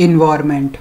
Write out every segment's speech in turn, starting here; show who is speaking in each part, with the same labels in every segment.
Speaker 1: environment.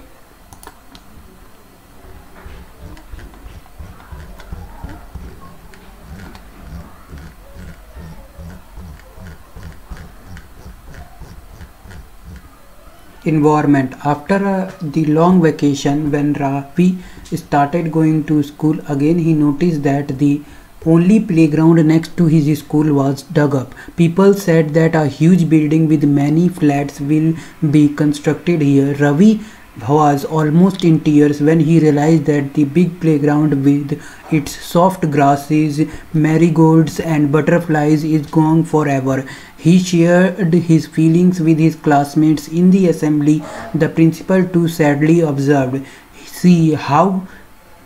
Speaker 1: Environment. After uh, the long vacation when ravi started going to school again he noticed that the only playground next to his school was dug up people said that a huge building with many flats will be constructed here ravi was almost in tears when he realized that the big playground with its soft grasses, marigolds, and butterflies is gone forever. He shared his feelings with his classmates in the assembly. The principal too sadly observed, See how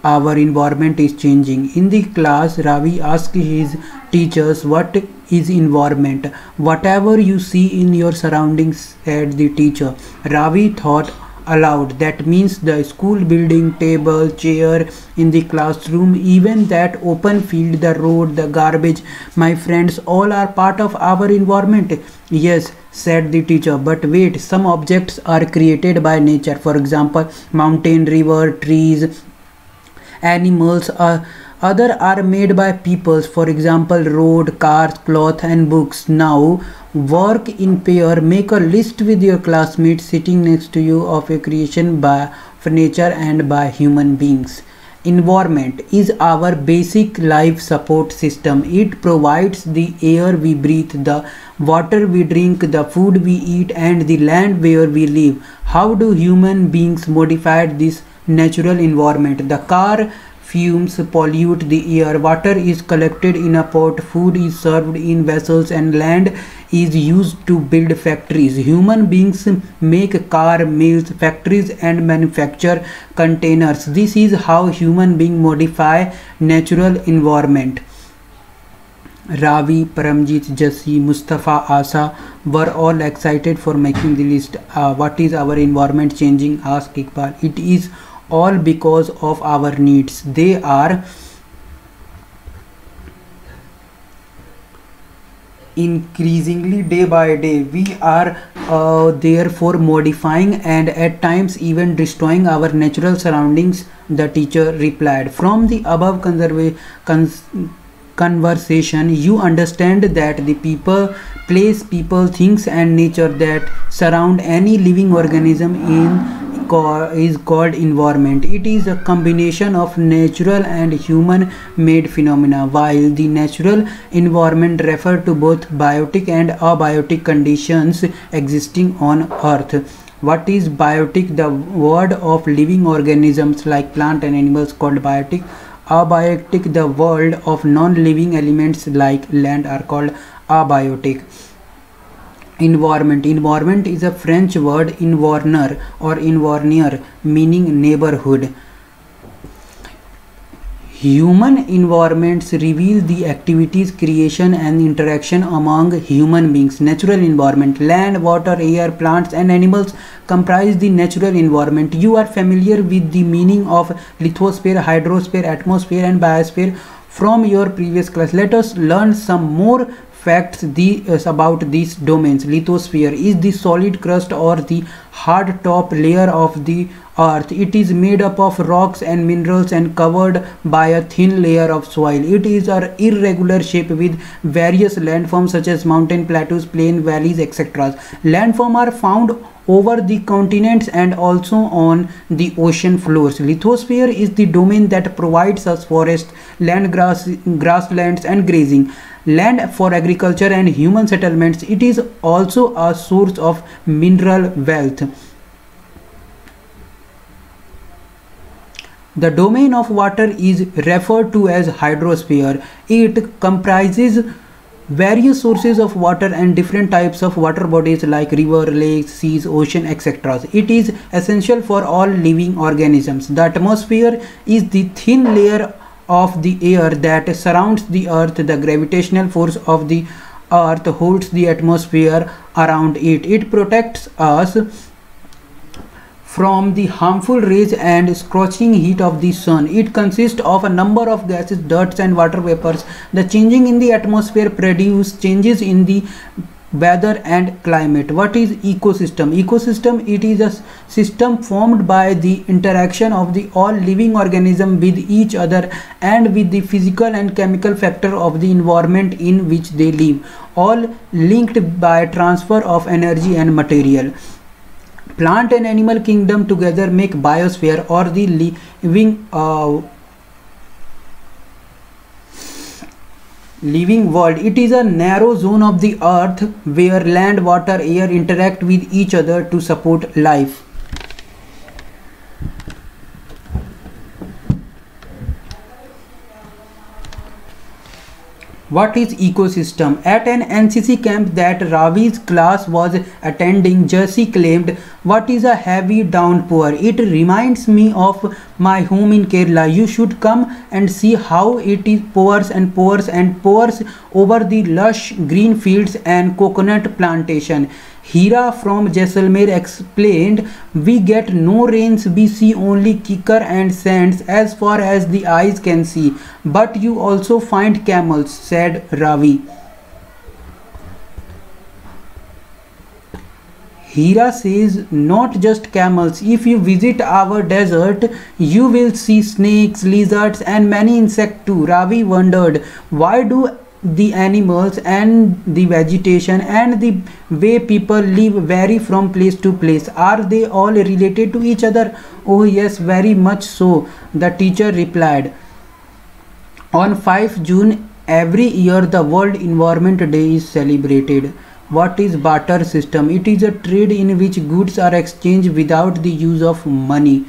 Speaker 1: our environment is changing. In the class, Ravi asked his teachers what is environment. Whatever you see in your surroundings, said the teacher. Ravi thought aloud that means the school building table chair in the classroom even that open field the road the garbage my friends all are part of our environment yes said the teacher but wait some objects are created by nature for example mountain river trees animals are other are made by peoples. For example road cars cloth and books. Now work in pair. Make a list with your classmates sitting next to you of a creation by nature and by human beings. Environment is our basic life support system. It provides the air we breathe the water we drink the food we eat and the land where we live. How do human beings modify this natural environment the car fumes pollute the air water is collected in a pot food is served in vessels and land is used to build factories human beings make car mills factories and manufacture containers this is how human beings modify natural environment Ravi, Paramjit, Jassi, Mustafa, Asa were all excited for making the list. Uh, what is our environment changing? asked Iqbal. It is all because of our needs. They are increasingly day by day. We are uh, therefore modifying and at times even destroying our natural surroundings the teacher replied. From the above conversation you understand that the people place people things and nature that surround any living organism in is called environment. It is a combination of natural and human made phenomena while the natural environment refer to both biotic and abiotic conditions existing on earth. What is biotic? The word of living organisms like plant and animals called biotic. Abiotic the world of non-living elements like land are called abiotic environment. Environment is a french word environner or environner meaning neighborhood. Human environments reveal the activities creation and interaction among human beings. Natural environment. Land water air plants and animals comprise the natural environment. You are familiar with the meaning of lithosphere hydrosphere atmosphere and biosphere from your previous class. Let us learn some more facts the, uh, about these domains. Lithosphere is the solid crust or the hard top layer of the earth. It is made up of rocks and minerals and covered by a thin layer of soil. It is an irregular shape with various landforms such as mountain plateaus plain valleys etc landforms are found over the continents and also on the ocean floors. Lithosphere is the domain that provides us forest, land grass, grasslands and grazing land for agriculture and human settlements it is also a source of mineral wealth. The domain of water is referred to as hydrosphere. It comprises various sources of water and different types of water bodies like river lakes seas ocean etc it is essential for all living organisms. The atmosphere is the thin layer of the air that surrounds the earth the gravitational force of the earth holds the atmosphere around it it protects us from the harmful rays and scorching heat of the sun. It consists of a number of gases, dirts and water vapors. The changing in the atmosphere produce changes in the weather and climate. What is ecosystem? Ecosystem it is a system formed by the interaction of the all living organism with each other and with the physical and chemical factor of the environment in which they live all linked by transfer of energy and material. Plant and animal kingdom together make biosphere or the living uh, living world. It is a narrow zone of the earth where land water air interact with each other to support life What is ecosystem? At an NCC camp that Ravi's class was attending, Jesse claimed, What is a heavy downpour? It reminds me of my home in Kerala. You should come and see how it is pours and pours and pours over the lush green fields and coconut plantation. Hira from Jaisalmer explained, We get no rains, we see only kikar and sands as far as the eyes can see. But you also find camels, said Ravi. Hira says not just camels. If you visit our desert, you will see snakes, lizards and many insects too. Ravi wondered, why do the animals and the vegetation and the way people live vary from place to place. Are they all related to each other? Oh yes very much so the teacher replied. On 5 june every year the world environment day is celebrated. What is barter system? It is a trade in which goods are exchanged without the use of money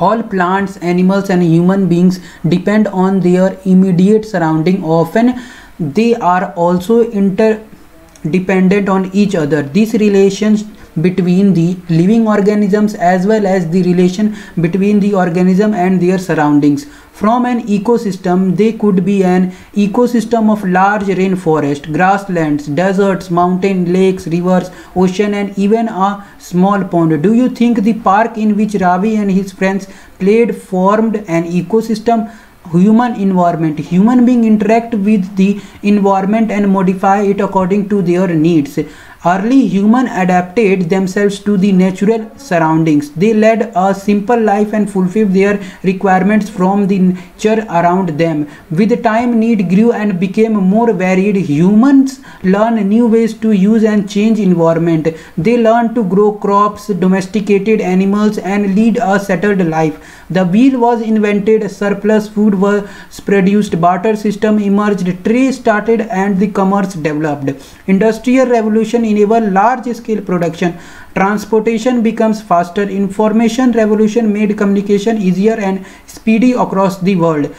Speaker 1: all plants, animals and human beings depend on their immediate surrounding. Often they are also interdependent on each other. This relations between the living organisms as well as the relation between the organism and their surroundings from an ecosystem, they could be an ecosystem of large rainforest, grasslands, deserts, mountain, lakes, rivers, ocean and even a small pond. Do you think the park in which Ravi and his friends played formed an ecosystem? human environment human being interact with the environment and modify it according to their needs Early humans adapted themselves to the natural surroundings. They led a simple life and fulfilled their requirements from the nature around them. With time, need grew and became more varied. Humans learn new ways to use and change environment. They learn to grow crops, domesticated animals, and lead a settled life. The wheel was invented, surplus food was produced, barter system emerged, trade started, and the commerce developed. Industrial revolution enable large scale production transportation becomes faster information revolution made communication easier and speedy across the world.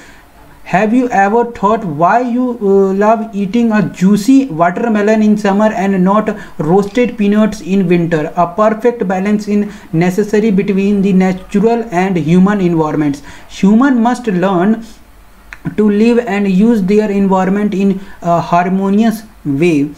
Speaker 1: Have you ever thought why you uh, love eating a juicy watermelon in summer and not roasted peanuts in winter? A perfect balance is necessary between the natural and human environments. Human must learn to live and use their environment in a harmonious way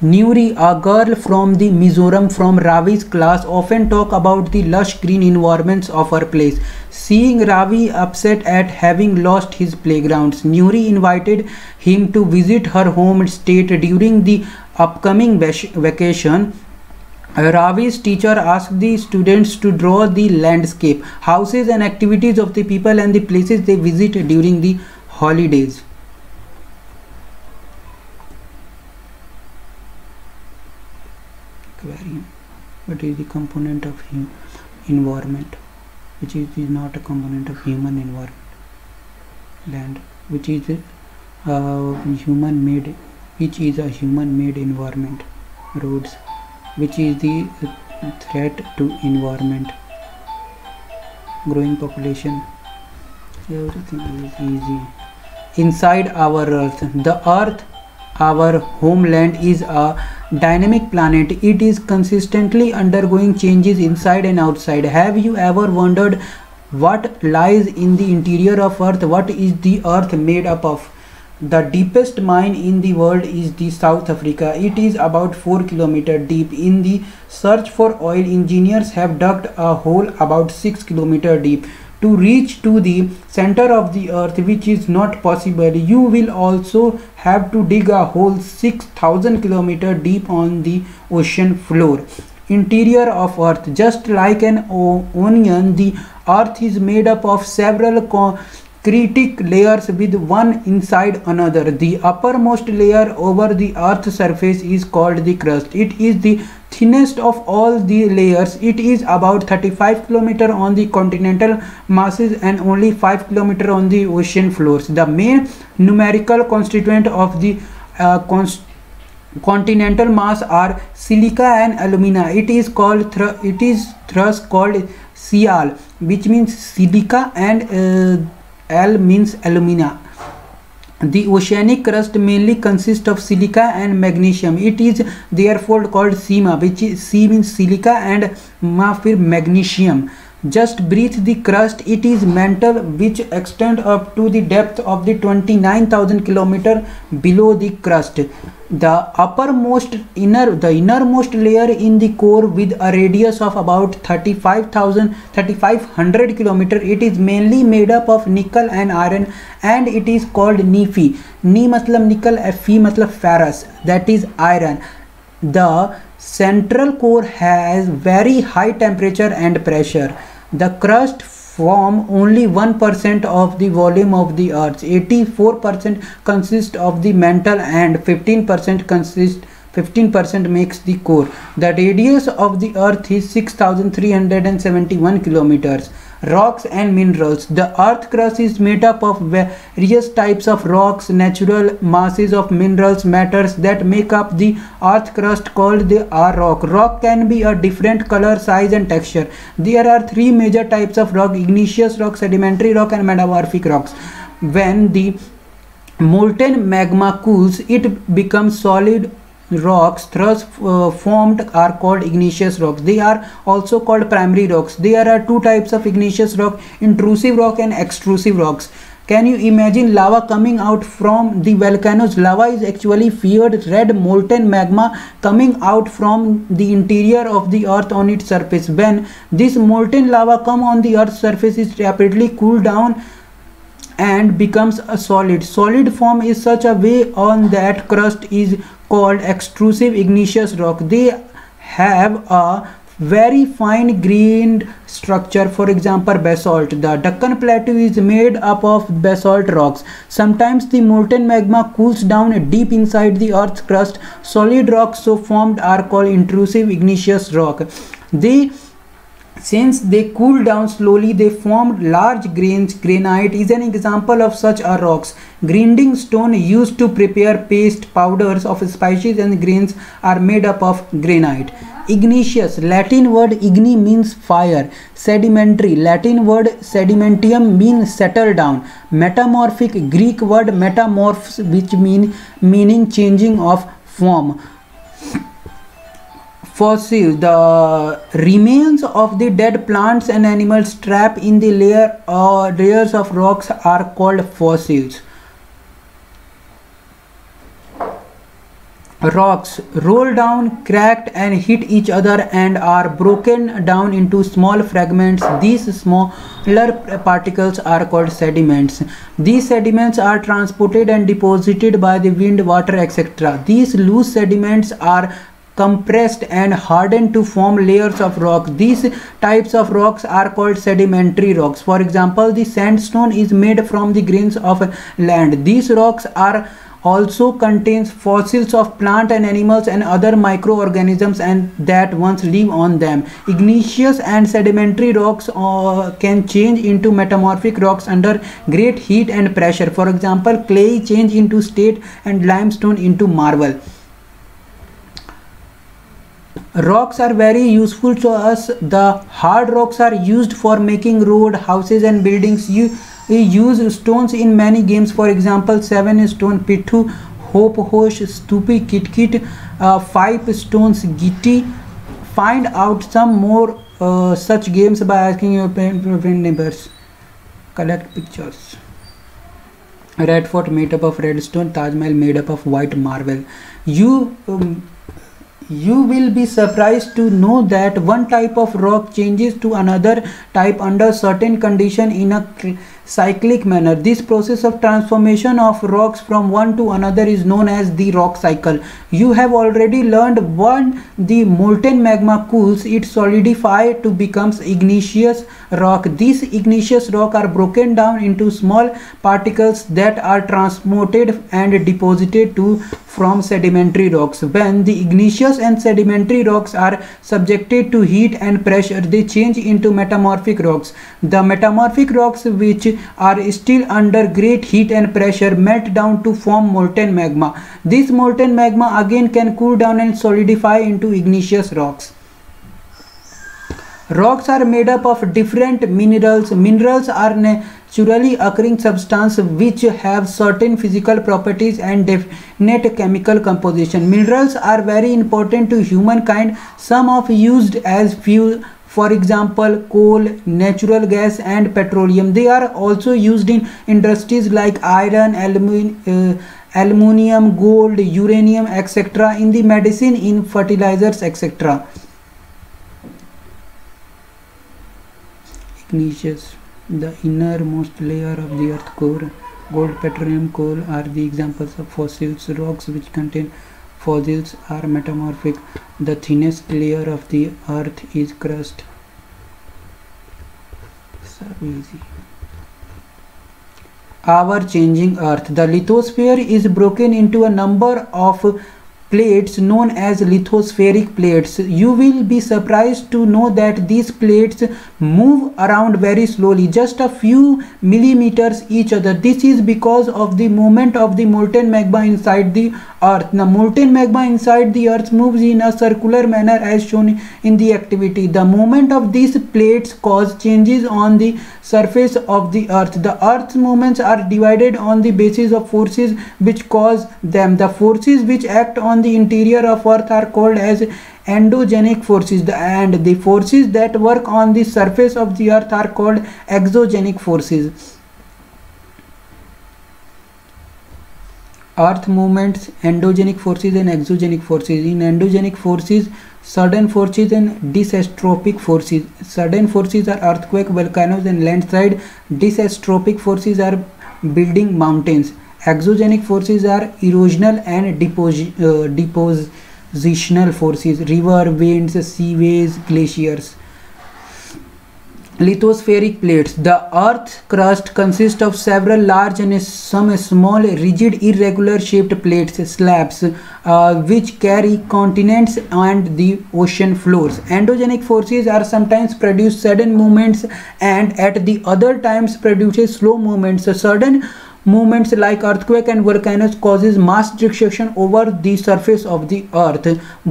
Speaker 1: Nuri, a girl from the Mizoram from Ravi's class, often talk about the lush green environments of her place. Seeing Ravi upset at having lost his playgrounds, Nuri invited him to visit her home state during the upcoming vacation. Ravi's teacher asked the students to draw the landscape, houses and activities of the people and the places they visit during the holidays. Aquarium but is the component of environment which is, is not a component of human environment. Land which is uh, human made which is a human made environment roads which is the threat to environment growing population. Everything is easy. Inside our earth the earth our homeland is a dynamic planet. It is consistently undergoing changes inside and outside. Have you ever wondered what lies in the interior of earth? What is the earth made up of? The deepest mine in the world is the south africa. It is about 4 km deep. In the search for oil engineers have dug a hole about 6 km deep to reach to the center of the earth which is not possible you will also have to dig a hole 6000 kilometer deep on the ocean floor interior of earth just like an onion the earth is made up of several critic layers with one inside another. The uppermost layer over the earth's surface is called the crust. It is the thinnest of all the layers. It is about 35 km on the continental masses and only 5 km on the ocean floors. The main numerical constituent of the uh, continental mass are silica and alumina. It is called it is thus called Sial, which means silica and uh, Al means alumina. The oceanic crust mainly consists of silica and magnesium. It is therefore called SIMA, which is means silica and Ma फिर magnesium. Just breathe the crust. It is mantle which extend up to the depth of the 29,000 km below the crust. The uppermost inner, the innermost layer in the core with a radius of about 35,000, 3500 kilometer. It is mainly made up of nickel and iron and it is called Fe. Ni matlab nickel, Fe matlab ferrous. That is iron. The central core has very high temperature and pressure the crust form only 1% of the volume of the earth. 84% consist of the mantle and 15% consist 15% makes the core. The radius of the earth is 6371 kilometers rocks and minerals. The earth crust is made up of various types of rocks natural masses of minerals matters that make up the earth crust called the r rock. Rock can be a different color size and texture. There are three major types of rock igneous rock sedimentary rock and metamorphic rocks. When the molten magma cools it becomes solid rocks thrust uh, formed are called igneous rocks. They are also called primary rocks. There are two types of igneous rock intrusive rock and extrusive rocks. Can you imagine lava coming out from the volcanoes? Lava is actually feared red molten magma coming out from the interior of the earth on its surface. When this molten lava come on the earth's surface is rapidly cooled down and becomes a solid. Solid form is such a way on that crust is called extrusive igneous rock. They have a very fine grained structure for example basalt. The Deccan plateau is made up of basalt rocks. Sometimes the molten magma cools down deep inside the earth's crust. Solid rocks so formed are called intrusive igneous rock. They since they cooled down slowly, they formed large grains. Granite is an example of such a rocks. Grinding stone used to prepare paste powders of spices and grains are made up of granite. Igneous, Latin word igni means fire. Sedimentary, Latin word sedimentum means settle down. Metamorphic, Greek word metamorphs which mean meaning changing of form fossils the remains of the dead plants and animals trapped in the layer or layers of rocks are called fossils. Rocks roll down cracked and hit each other and are broken down into small fragments. These smaller particles are called sediments. These sediments are transported and deposited by the wind water etc these loose sediments are compressed and hardened to form layers of rock. These types of rocks are called sedimentary rocks. For example, the sandstone is made from the grains of land. These rocks are also contains fossils of plant and animals and other microorganisms and that once live on them. Igneous and sedimentary rocks uh, can change into metamorphic rocks under great heat and pressure. For example, clay change into slate and limestone into marble rocks are very useful to us. The hard rocks are used for making road houses and buildings. You we use stones in many games. For example seven stone pithu hope hosh stupi kit kit uh, five stones gitti. Find out some more uh, such games by asking your friend neighbors. Collect pictures. Red fort made up of red stone taj mahal made up of white marble. You um, you will be surprised to know that one type of rock changes to another type under certain condition in a cyclic manner. This process of transformation of rocks from one to another is known as the rock cycle. You have already learned when the molten magma cools, it solidifies to becomes igneous rock. These igneous rock are broken down into small particles that are transmuted and deposited to from sedimentary rocks. When the igneous and sedimentary rocks are subjected to heat and pressure, they change into metamorphic rocks. The metamorphic rocks which are still under great heat and pressure melt down to form molten magma. This molten magma again can cool down and solidify into igneous rocks. Rocks are made up of different minerals. Minerals are naturally occurring substances which have certain physical properties and definite chemical composition. Minerals are very important to humankind. Some of used as fuel for example coal natural gas and petroleum they are also used in industries like iron uh, aluminum gold uranium etc in the medicine in fertilizers etc igneous the innermost layer of the earth core gold petroleum coal are the examples of fossils rocks which contain Fossils are metamorphic. The thinnest layer of the earth is crust. So easy. Our changing earth. The lithosphere is broken into a number of plates known as lithospheric plates. You will be surprised to know that these plates move around very slowly, just a few millimeters each other. This is because of the movement of the molten magma inside the earth. Now, molten magma inside the earth moves in a circular manner as shown in the activity. The movement of these plates cause changes on the surface of the earth. The earth's movements are divided on the basis of forces which cause them. The forces which act on on the interior of earth are called as endogenic forces. And the forces that work on the surface of the earth are called exogenic forces. Earth movements endogenic forces and exogenic forces. In endogenic forces sudden forces and diastrophic forces. Sudden forces are earthquake volcanoes and landslide. Diastrophic forces are building mountains exogenic forces are erosional and depos uh, depositional forces. River winds seaways glaciers. Lithospheric plates. The earth crust consists of several large and some small rigid irregular shaped plates slabs uh, which carry continents and the ocean floors. Endogenic forces are sometimes produce sudden movements and at the other times produces slow movements. A sudden movements like earthquake and volcanoes causes mass destruction over the surface of the earth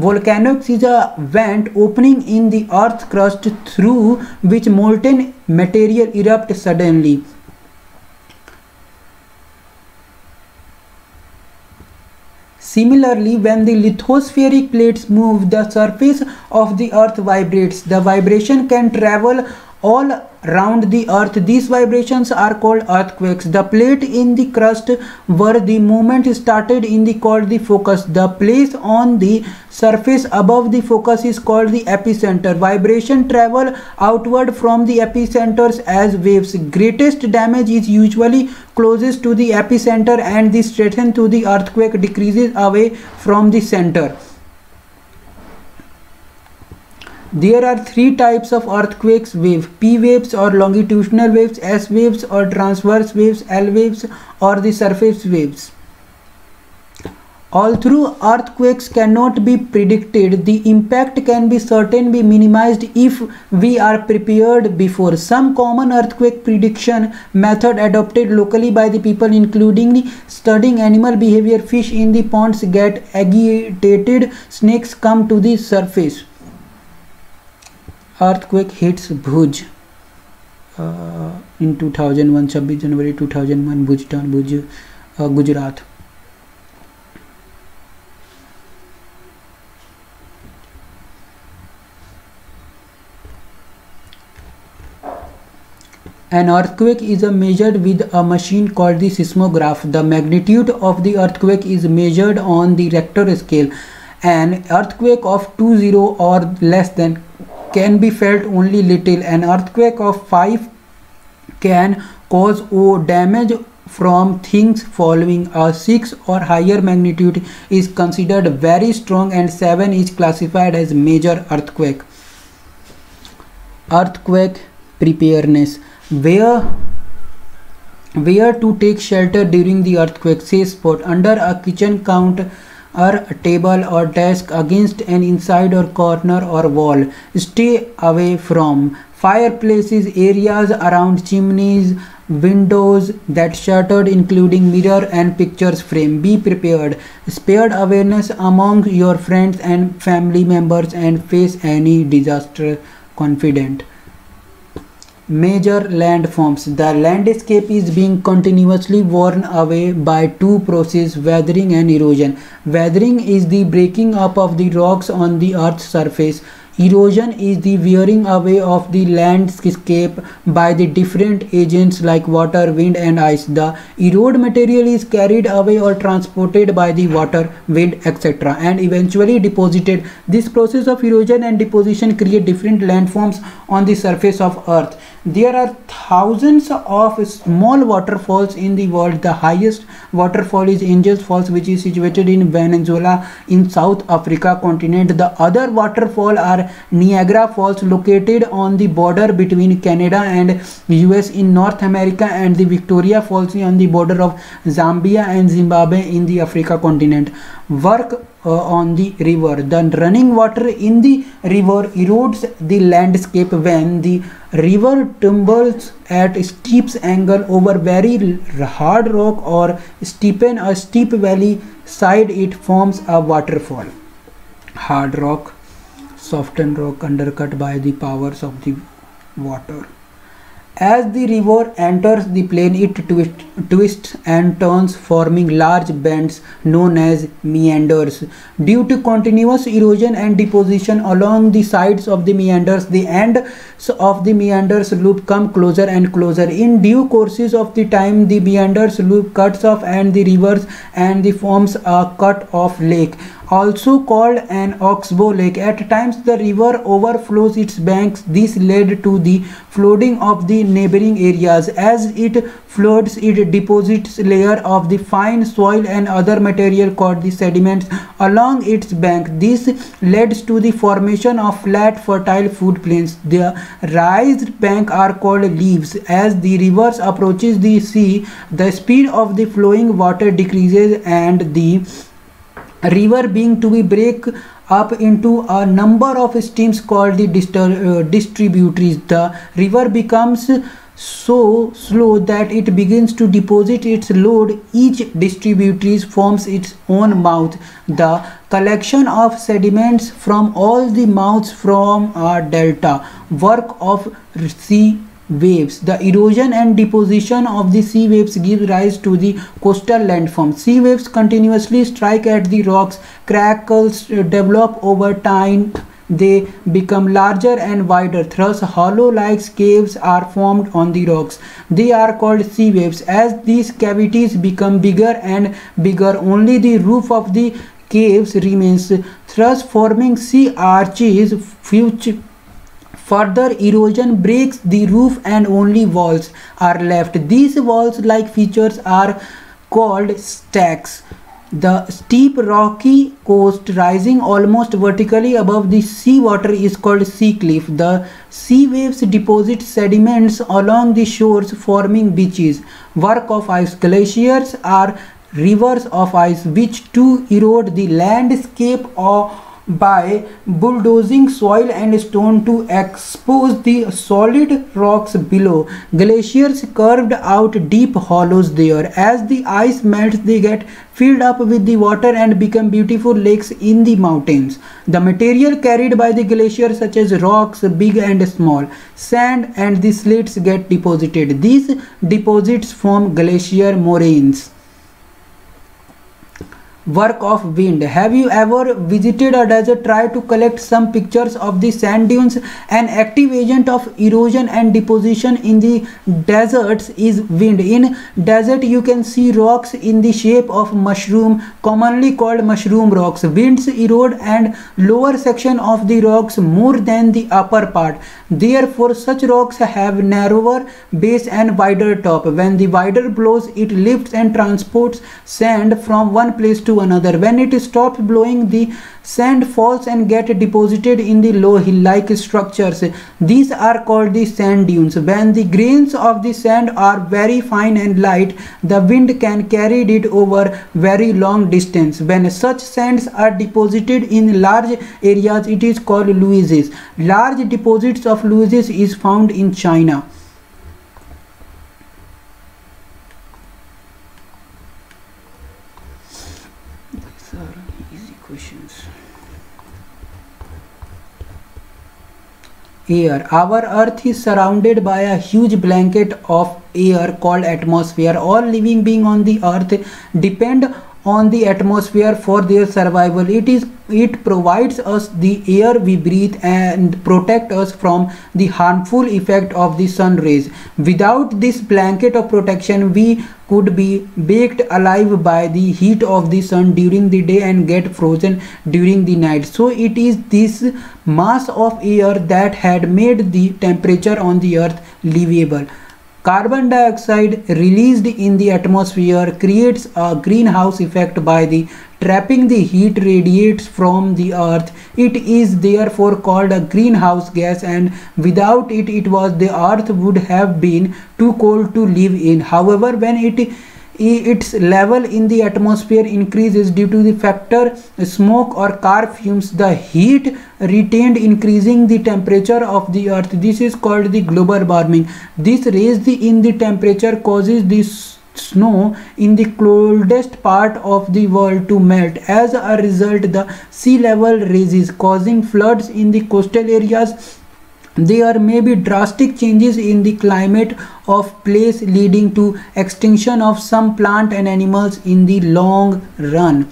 Speaker 1: volcanoes is a vent opening in the earth crust through which molten material erupts suddenly Similarly, when the lithospheric plates move, the surface of the earth vibrates. The vibration can travel all around the earth these vibrations are called earthquakes. The plate in the crust where the movement started in the called the focus. The place on the surface above the focus is called the epicenter. Vibration travel outward from the epicenters as waves. Greatest damage is usually closest to the epicenter and the strength to the earthquake decreases away from the center There are three types of earthquakes wave, P waves or longitudinal waves, S waves or transverse waves, L waves or the surface waves. Although earthquakes cannot be predicted, the impact can be certainly minimized if we are prepared before. Some common earthquake prediction method adopted locally by the people including studying animal behavior, fish in the ponds get agitated, snakes come to the surface earthquake hits Bhuj uh, in 2001, 26 January 2001, Bhuj town, Bhuj, uh, Gujarat. An earthquake is measured with a machine called the seismograph. The magnitude of the earthquake is measured on the Richter scale. An earthquake of 2.0 or less than can be felt only little. An earthquake of 5 can cause damage from things following. A 6 or higher magnitude is considered very strong and 7 is classified as major earthquake. Earthquake preparedness. Where where to take shelter during the earthquake? Safe spot. Under a kitchen counter a table or desk against an inside or corner or wall. Stay away from fireplaces areas around chimneys windows that shattered including mirror and pictures frame. Be prepared. Spread awareness among your friends and family members and face any disaster confident major landforms the landscape is being continuously worn away by two processes weathering and erosion weathering is the breaking up of the rocks on the earth's surface Erosion is the wearing away of the landscape by the different agents like water, wind and ice. The eroded material is carried away or transported by the water, wind, etc. and eventually deposited. This process of erosion and deposition create different landforms on the surface of earth. There are thousands of small waterfalls in the world. The highest waterfall is Angels Falls which is situated in Venezuela in South Africa continent. The other waterfall are Niagara Falls located on the border between Canada and US in North America and the Victoria Falls on the border of Zambia and Zimbabwe in the Africa continent. Work Uh, on the river. The running water in the river erodes the landscape when the river tumbles at steep angle over very hard rock or steepen a steep valley side it forms a waterfall. Hard rock, softened rock undercut by the powers of the water. As the river enters the plain, it twist, twists and turns, forming large bends known as meanders. Due to continuous erosion and deposition along the sides of the meanders, the ends of the meanders loop come closer and closer. In due courses of the time, the meanders loop cuts off and the rivers and the forms a cut off lake also called an oxbow lake. At times the river overflows its banks. This led to the flooding of the neighboring areas. As it floods, it deposits layer of the fine soil and other material called the sediments along its bank. This leads to the formation of flat fertile food plains. The raised bank are called levees. As the rivers approaches the sea, the speed of the flowing water decreases and the river being to be break up into a number of streams called the uh, distributaries. The river becomes so slow that it begins to deposit its load. Each distributaries forms its own mouth. The collection of sediments from all the mouths from a delta. Work of sea waves. The erosion and deposition of the sea waves give rise to the coastal landform. Sea waves continuously strike at the rocks, crackles uh, develop over time. They become larger and wider. Thus hollow-like caves are formed on the rocks. They are called sea waves. As these cavities become bigger and bigger only the roof of the caves remains. Thus forming sea arches which Further erosion breaks the roof and only walls are left. These walls-like features are called stacks. The steep rocky coast rising almost vertically above the sea water is called sea cliff. The sea waves deposit sediments along the shores forming beaches. Work of ice glaciers are rivers of ice which to erode the landscape of by bulldozing soil and stone to expose the solid rocks below. Glaciers carved out deep hollows there. As the ice melts, they get filled up with the water and become beautiful lakes in the mountains. The material carried by the glaciers such as rocks, big and small, sand and the slates get deposited. These deposits form glacier moraines. Work of wind. Have you ever visited a desert, try to collect some pictures of the sand dunes? An active agent of erosion and deposition in the deserts is wind. In desert you can see rocks in the shape of mushroom commonly called mushroom rocks. Winds erode and lower section of the rocks more than the upper part. Therefore such rocks have narrower base and wider top. When the wider blows it lifts and transports sand from one place to another. When it stops blowing the sand falls and get deposited in the low hill like structures. These are called the sand dunes. When the grains of the sand are very fine and light, the wind can carry it over very long distance. When such sands are deposited in large areas, it is called loess. Large deposits of loess is found in China. Air. Our earth is surrounded by a huge blanket of air called atmosphere. All living being on the earth depend on the atmosphere for their survival. It is it provides us the air we breathe and protect us from the harmful effect of the sun rays. Without this blanket of protection we could be baked alive by the heat of the sun during the day and get frozen during the night. So it is this mass of air that had made the temperature on the earth livable Carbon dioxide released in the atmosphere creates a greenhouse effect by the trapping the heat radiates from the earth. It is therefore called a greenhouse gas and without it it was the earth would have been too cold to live in. However, when it its level in the atmosphere increases due to the factor smoke or car fumes. The heat retained increasing the temperature of the earth. This is called the global warming. This raise the in the temperature causes this snow in the coldest part of the world to melt. As a result the sea level rises causing floods in the coastal areas there may be drastic changes in the climate of place leading to extinction of some plant and animals in the long run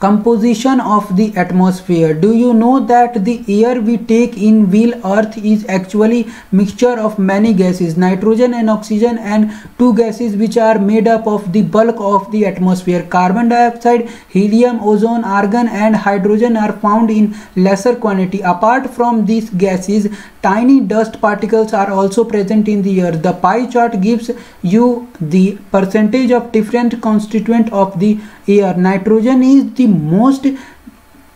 Speaker 1: composition of the atmosphere. Do you know that the air we take in wheel earth is actually mixture of many gases nitrogen and oxygen and two gases which are made up of the bulk of the atmosphere? Carbon dioxide helium ozone argon and hydrogen are found in lesser quantity. Apart from these gases tiny dust particles are also present in the air. The pie chart gives you the percentage of different constituent of the air. Nitrogen is the most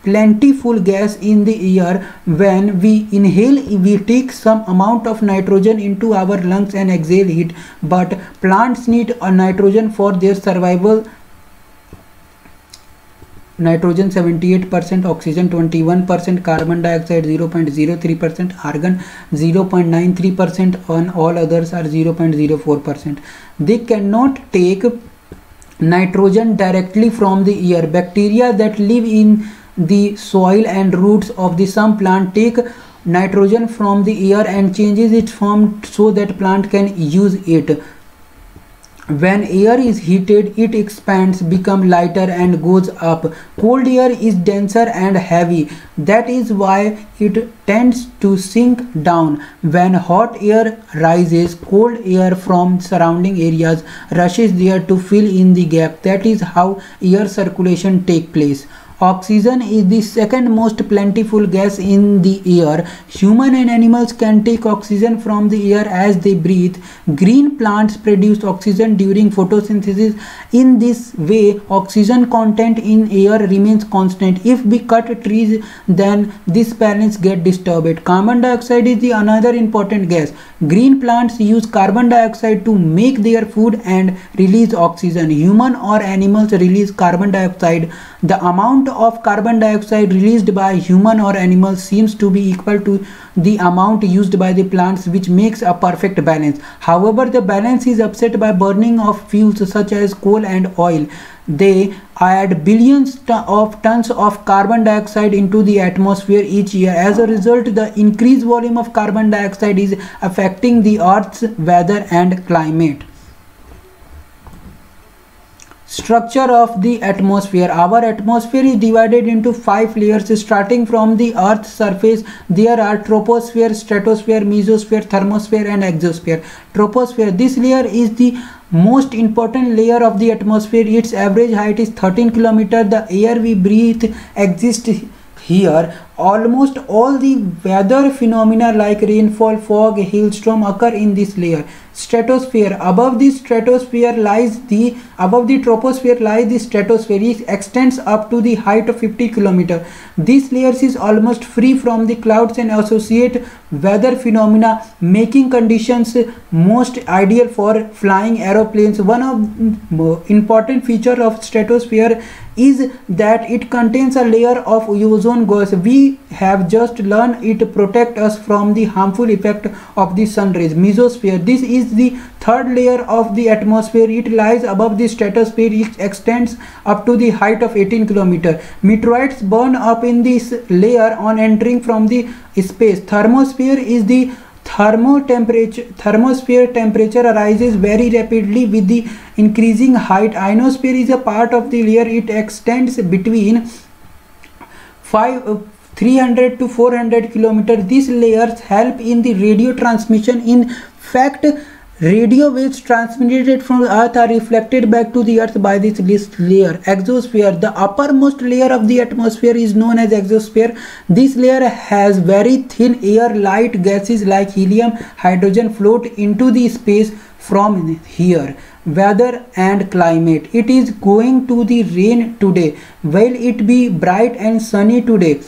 Speaker 1: plentiful gas in the air when we inhale we take some amount of nitrogen into our lungs and exhale it. But plants need a nitrogen for their survival. Nitrogen 78% oxygen 21% carbon dioxide 0.03% argon 0.93% and all others are 0.04% they cannot take nitrogen directly from the air. Bacteria that live in the soil and roots of the some plant take nitrogen from the air and changes its form so that plant can use it when air is heated it expands become lighter and goes up. Cold air is denser and heavy. That is why it tends to sink down. When hot air rises cold air from surrounding areas rushes there to fill in the gap. That is how air circulation take place Oxygen is the second most plentiful gas in the air. Human and animals can take oxygen from the air as they breathe. Green plants produce oxygen during photosynthesis. In this way, oxygen content in air remains constant. If we cut trees, then this balance get disturbed. Carbon dioxide is the another important gas. Green plants use carbon dioxide to make their food and release oxygen. Human or animals release carbon dioxide. The amount of carbon dioxide released by human or animals seems to be equal to the amount used by the plants which makes a perfect balance. However, the balance is upset by burning of fuels such as coal and oil. They add billions of tons of carbon dioxide into the atmosphere each year. As a result, the increased volume of carbon dioxide is affecting the Earth's weather and climate. Structure of the atmosphere. Our atmosphere is divided into five layers starting from the earth's surface. There are troposphere stratosphere mesosphere thermosphere and exosphere. Troposphere. This layer is the most important layer of the atmosphere. Its average height is 13 kilometer the air we breathe exists here almost all the weather phenomena like rainfall fog hailstorm occur in this layer. Stratosphere. Above the stratosphere lies the above the troposphere lies the stratosphere. It extends up to the height of 50 kilometer. This layer is almost free from the clouds and associate weather phenomena making conditions most ideal for flying aeroplanes. One of important feature of stratosphere is that it contains a layer of ozone gas. We have just learned it protect us from the harmful effect of the sun rays mesosphere this is the third layer of the atmosphere. It lies above the stratosphere. It extends up to the height of 18 kilometer. Meteorites burn up in this layer on entering from the space. Thermosphere is the thermo temperature thermosphere temperature rises very rapidly with the increasing height. Ionosphere is a part of the layer. It extends between 5 uh, 300 to 400 kilometer. These layers help in the radio transmission. In fact radio waves transmitted from earth are reflected back to the earth by this list layer. Exosphere the uppermost layer of the atmosphere is known as exosphere. This layer has very thin air light gases like helium hydrogen float into the space from here. Weather and climate. It is going to the rain today. Will it be bright and sunny today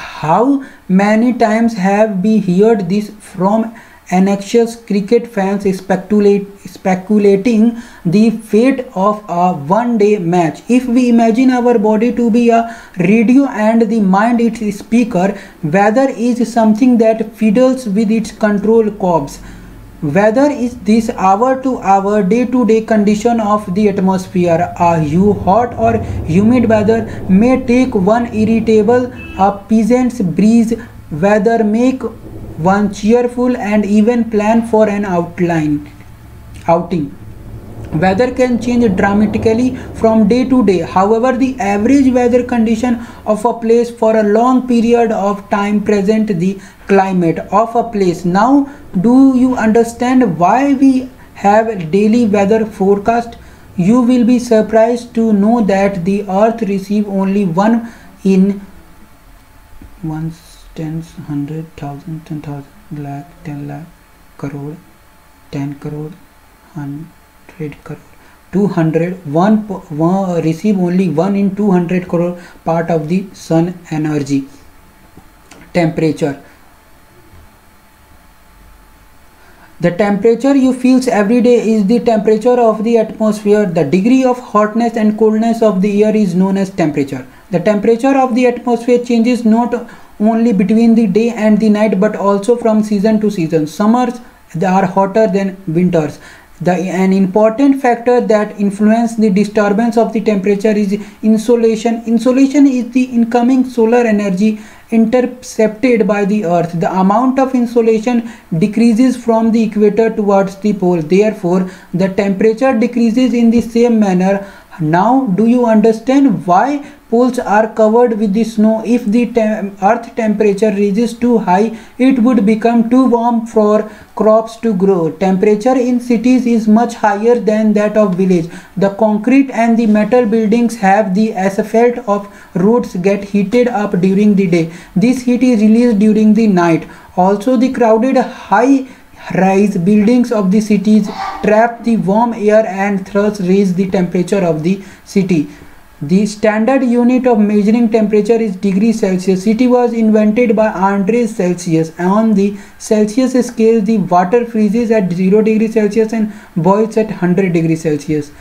Speaker 1: how many times have we heard this from anxious cricket fans speculate, speculating the fate of a one day match. If we imagine our body to be a radio and the mind its speaker, weather is something that fiddles with its control cogs. Weather is this hour to hour day to day condition of the atmosphere. A you hot or humid weather may take one irritable, a peasant's breeze weather make one cheerful and even plan for an outline outing. Weather can change dramatically from day to day. However, the average weather condition of a place for a long period of time present the climate of a place. Now, do you understand why we have daily weather forecast? You will be surprised to know that the earth receive only one in once, tens, hundred, thousand, ten thousand, lakh, ten lakh, crore, ten crore, hundred crore 200 one, one receive only 1 in 200 crore part of the sun energy. Temperature. The temperature you feels every day is the temperature of the atmosphere. The degree of hotness and coldness of the air is known as temperature. The temperature of the atmosphere changes not only between the day and the night but also from season to season. Summers they are hotter than winters the, an important factor that influence the disturbance of the temperature is insolation. Insolation is the incoming solar energy intercepted by the earth. The amount of insolation decreases from the equator towards the pole. Therefore, the temperature decreases in the same manner. Now, do you understand why poles are covered with the snow. If the tem earth temperature reaches too high it would become too warm for crops to grow. Temperature in cities is much higher than that of village. The concrete and the metal buildings have the asphalt of roads get heated up during the day. This heat is released during the night. Also the crowded high rise buildings of the cities trap the warm air and thus raise the temperature of the city the standard unit of measuring temperature is degree Celsius. It was invented by Anders Celsius. On the Celsius scale, the water freezes at 0 degree Celsius and boils at 100 degree Celsius.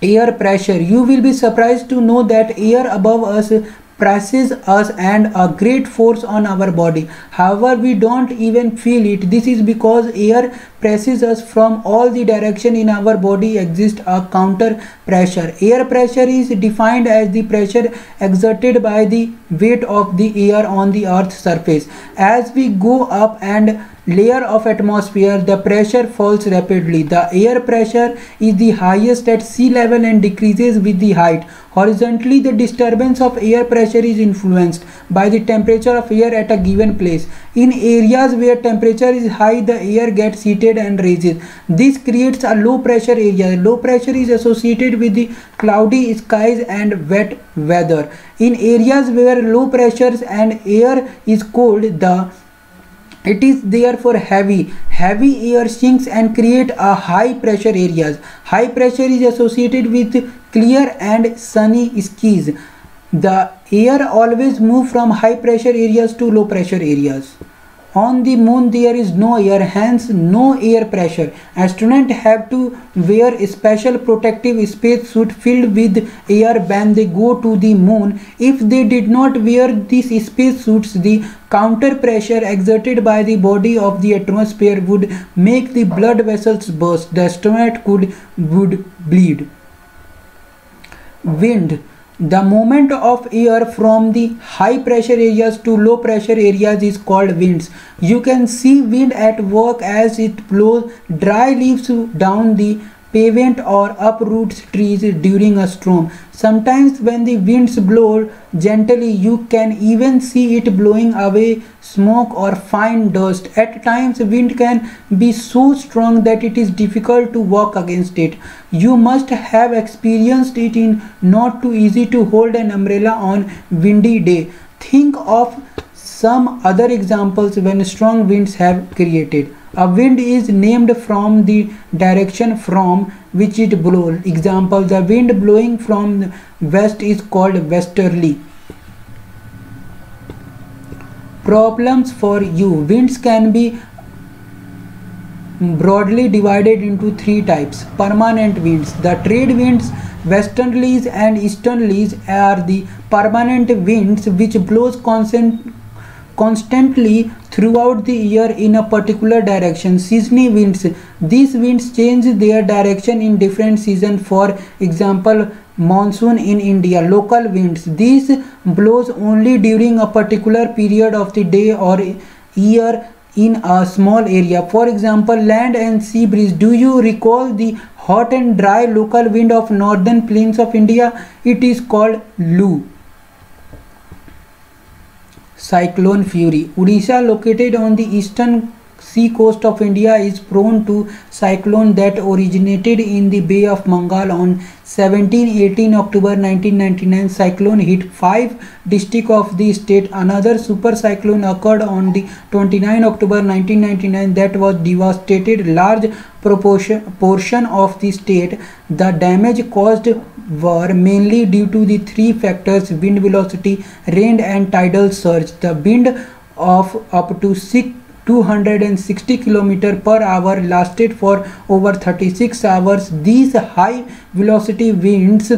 Speaker 1: Air pressure. You will be surprised to know that air above us presses us and a great force on our body. However we don't even feel it. This is because air presses us from all the direction in our body exists a counter pressure. Air pressure is defined as the pressure exerted by the weight of the air on the earth's surface. As we go up and layer of atmosphere, the pressure falls rapidly. The air pressure is the highest at sea level and decreases with the height. Horizontally, the disturbance of air pressure is influenced by the temperature of air at a given place. In areas where temperature is high, the air gets heated and rises. This creates a low pressure area. Low pressure is associated with the cloudy skies and wet weather. In areas where low pressures and air is cold, the it is therefore heavy heavy air sinks and create a high pressure areas. High pressure is associated with clear and sunny skies. The air always move from high pressure areas to low pressure areas on the moon there is no air, hence no air pressure. Astronauts have to wear special protective space suit filled with air when they go to the moon. If they did not wear these space suits, the counter pressure exerted by the body of the atmosphere would make the blood vessels burst. The astronaut could would bleed. Wind the movement of air from the high pressure areas to low pressure areas is called winds. You can see wind at work as it blows dry leaves down the pavement or uproots trees during a storm. Sometimes when the winds blow gently, you can even see it blowing away smoke or fine dust. At times, wind can be so strong that it is difficult to walk against it. You must have experienced it in not too easy to hold an umbrella on windy day. Think of some other examples when strong winds have created. A wind is named from the direction from which it blows. Example, the wind blowing from west is called westerly. Problems for you. Winds can be broadly divided into three types. Permanent winds. The trade winds, westerlies and easterlies are the permanent winds which blows constant constantly throughout the year in a particular direction. Seasonal winds. These winds change their direction in different seasons. For example, monsoon in India. Local winds. These blows only during a particular period of the day or year in a small area. For example, land and sea breeze. Do you recall the hot and dry local wind of northern plains of India? It is called Lu. Cyclone Fury. Odisha, located on the eastern sea coast of India, is prone to cyclone that originated in the Bay of Bengal on 17-18 October 1999. Cyclone hit five districts of the state. Another super cyclone occurred on the 29 October 1999 that was devastated large proportion portion of the state. The damage caused were mainly due to the three factors wind velocity, rain and tidal surge. The wind of up to 6 260 km per hour lasted for over 36 hours. These high velocity winds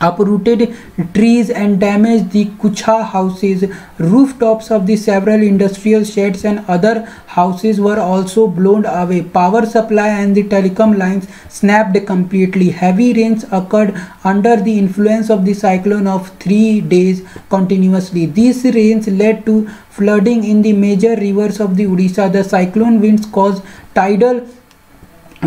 Speaker 1: uprooted trees and damaged the kucha houses. Rooftops of the several industrial sheds and other houses were also blown away. Power supply and the telecom lines snapped completely. Heavy rains occurred under the influence of the cyclone of three days continuously. These rains led to flooding in the major rivers of the Odisha. The cyclone winds caused tidal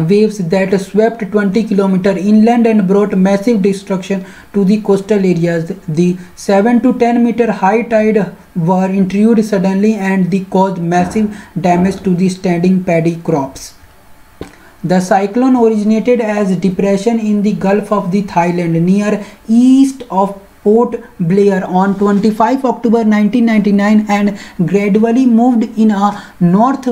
Speaker 1: waves that swept 20 km inland and brought massive destruction to the coastal areas. The 7 to 10 meter high tide were introduced suddenly and they caused massive damage to the standing paddy crops. The cyclone originated as depression in the Gulf of the Thailand near east of Port Blair on 25 October 1999 and gradually moved in a north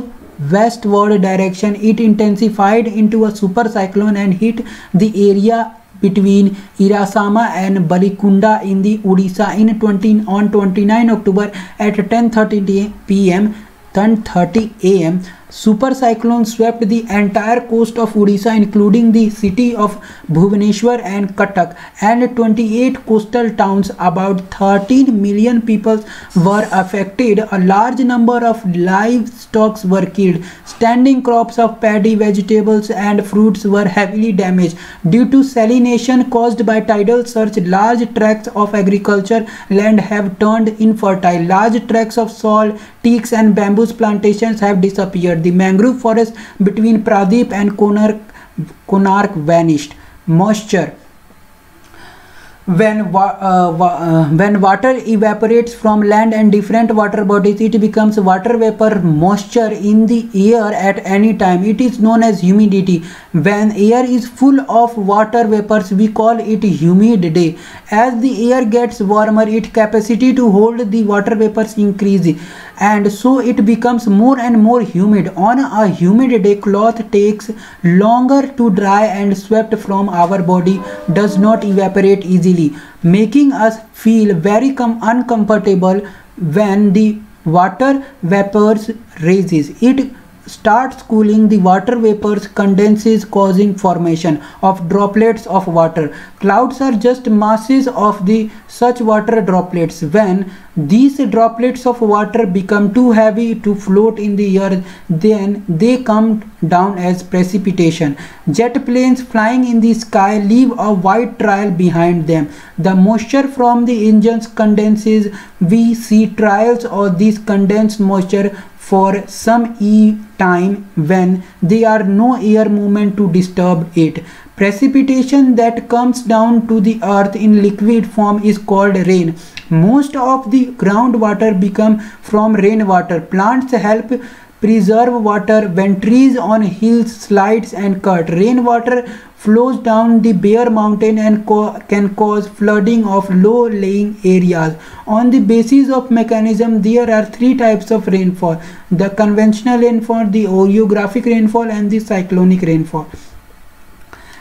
Speaker 1: westward direction it intensified into a super cyclone and hit the area between Ersama and Balikunda in the Odisha in 20 on 29 October at 10:30 p.m. 10:30 a.m. super cyclone swept the entire coast of Odisha including the city of Bhubaneswar and Cuttack and 28 coastal towns about 13 million people were affected. A large number of livestock were killed. Standing crops of paddy vegetables and fruits were heavily damaged. Due to salination caused by tidal surge large tracts of agriculture land have turned infertile. Large tracts of salt teaks and bamboo plantations have disappeared. The mangrove forest between Paradip and Konark, Konark vanished. Moisture. When uh, uh, when water evaporates from land and different water bodies it becomes water vapor moisture in the air at any time. It is known as humidity. When air is full of water vapors we call it humid day. As the air gets warmer its capacity to hold the water vapors increases and so it becomes more and more humid. On a humid day cloth takes longer to dry and swept from our body does not evaporate easily making us feel very uncomfortable when the water vapors rises it starts cooling the water vapors condenses causing formation of droplets of water. Clouds are just masses of the such water droplets. When these droplets of water become too heavy to float in the air then they come down as precipitation. Jet planes flying in the sky leave a white trail behind them. The moisture from the engines condenses. We see trails of this condensed moisture for some e time when there are no air movement to disturb it. Precipitation that comes down to the earth in liquid form is called rain. Most of the groundwater become from rainwater. Plants help preserve water when trees on hills slides and cut. Rainwater flows down the bare mountain and can cause flooding of low-lying areas. On the basis of mechanism, there are three types of rainfall. The convectional rainfall, the orographic rainfall and the cyclonic rainfall.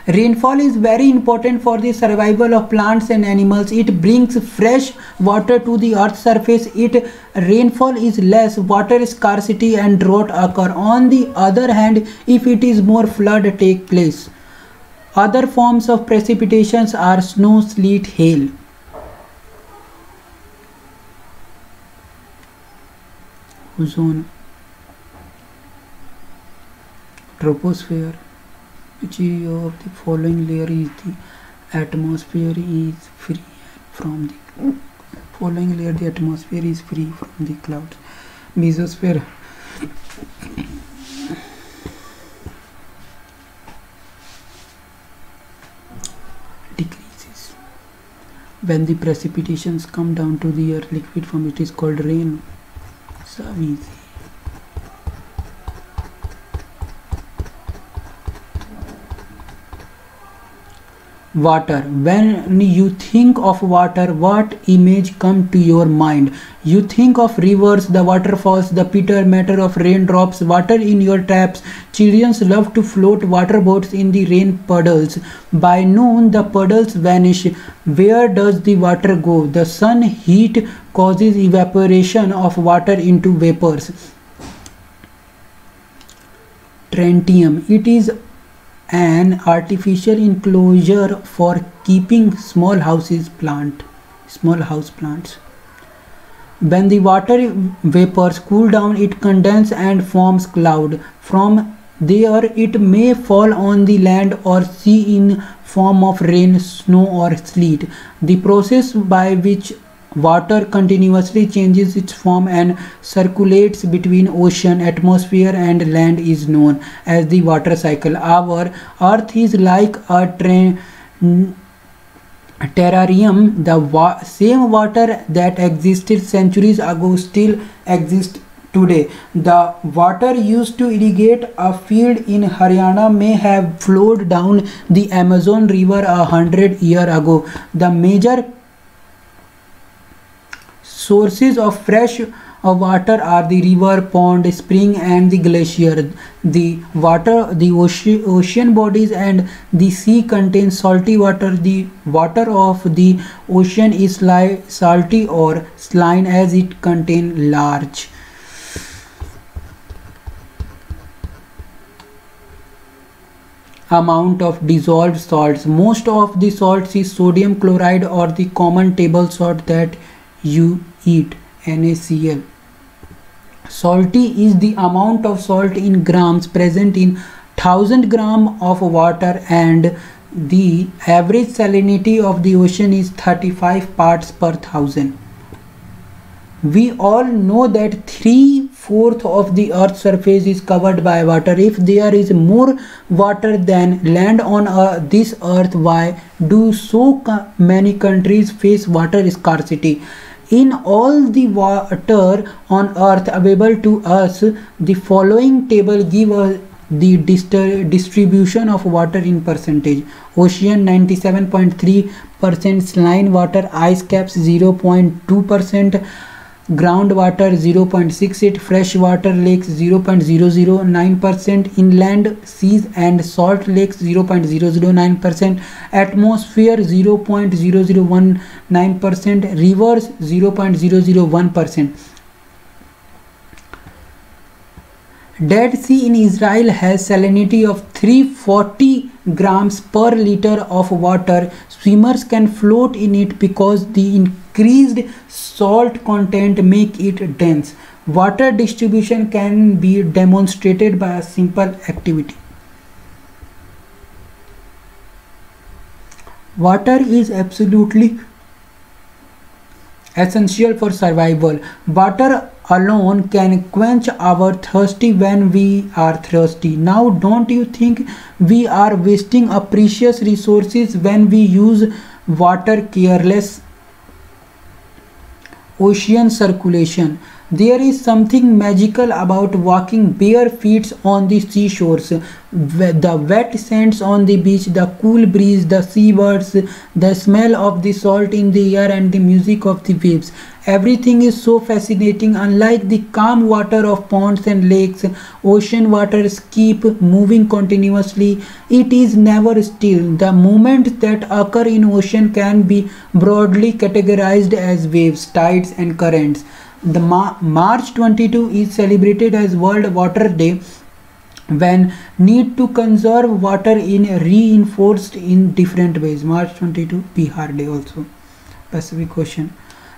Speaker 1: Rainfall is very important for the survival of plants and animals. It brings fresh water to the earth's surface. It rainfall is less, water scarcity and drought occur. On the other hand, if it is more flood take place. Other forms of precipitations are snow, sleet, hail. Ozone troposphere which of the following layer is the atmosphere is free from the following layer the atmosphere is free from the clouds. Mesosphere. Decreases. When the precipitations come down to the earth liquid form it is called rain. So easy water. When you think of water what image come to your mind? You think of rivers the waterfalls the pitter matter of raindrops water in your taps children love to float water boats in the rain puddles. By noon the puddles vanish. Where does the water go? The sun heat causes evaporation of water into vapors. Terrarium. It is an artificial enclosure for keeping small houses plant small house plants. When the water vapors cool down it condenses and forms cloud. From there it may fall on the land or sea in form of rain snow or sleet. The process by which Water continuously changes its form and circulates between ocean, atmosphere and land is known as the water cycle. Our earth is like a train terrarium. The wa same water that existed centuries ago still exists today. The water used to irrigate a field in Haryana may have flowed down the Amazon river a hundred year ago. The major sources of fresh uh, water are the river pond spring and the glacier. The water the ocean, ocean bodies and the sea contain salty water. The water of the ocean is salty or saline as it contain large. Amount of dissolved salts. Most of the salts is sodium chloride or the common table salt that you eat NaCl. Salty is the amount of salt in grams present in 1000 gram of water and the average salinity of the ocean is 35 parts per thousand. We all know that 3 fourth of the earth's surface is covered by water. If there is more water than land on uh, this earth, why do so many countries face water scarcity? In all the water on earth available to us the following table give us the distribution of water in percentage. Ocean 97.3 percent saline water ice caps 0.2 percent groundwater 0.68 freshwater lakes 0.009% inland seas and salt lakes 0.009% atmosphere 0.0019% rivers 0.001% Dead Sea in Israel has salinity of 340 grams per liter of water. Swimmers can float in it because the increased salt content make it dense. Water distribution can be demonstrated by a simple activity. Water is absolutely essential for survival. Water alone can quench our thirsty when we are thirsty. Now don't you think we are wasting a precious resources when we use water careless? Ocean circulation there is something magical about walking bare feet on the seashores. The wet sands on the beach, the cool breeze, the seabirds, the smell of the salt in the air and the music of the waves. Everything is so fascinating. Unlike the calm water of ponds and lakes, ocean waters keep moving continuously. It is never still. The movements that occur in ocean can be broadly categorized as waves, tides and currents. The Ma March 22 is celebrated as World Water Day when need to conserve water in reinforced in different ways. March 22 Bihar Day also. Pacific Ocean.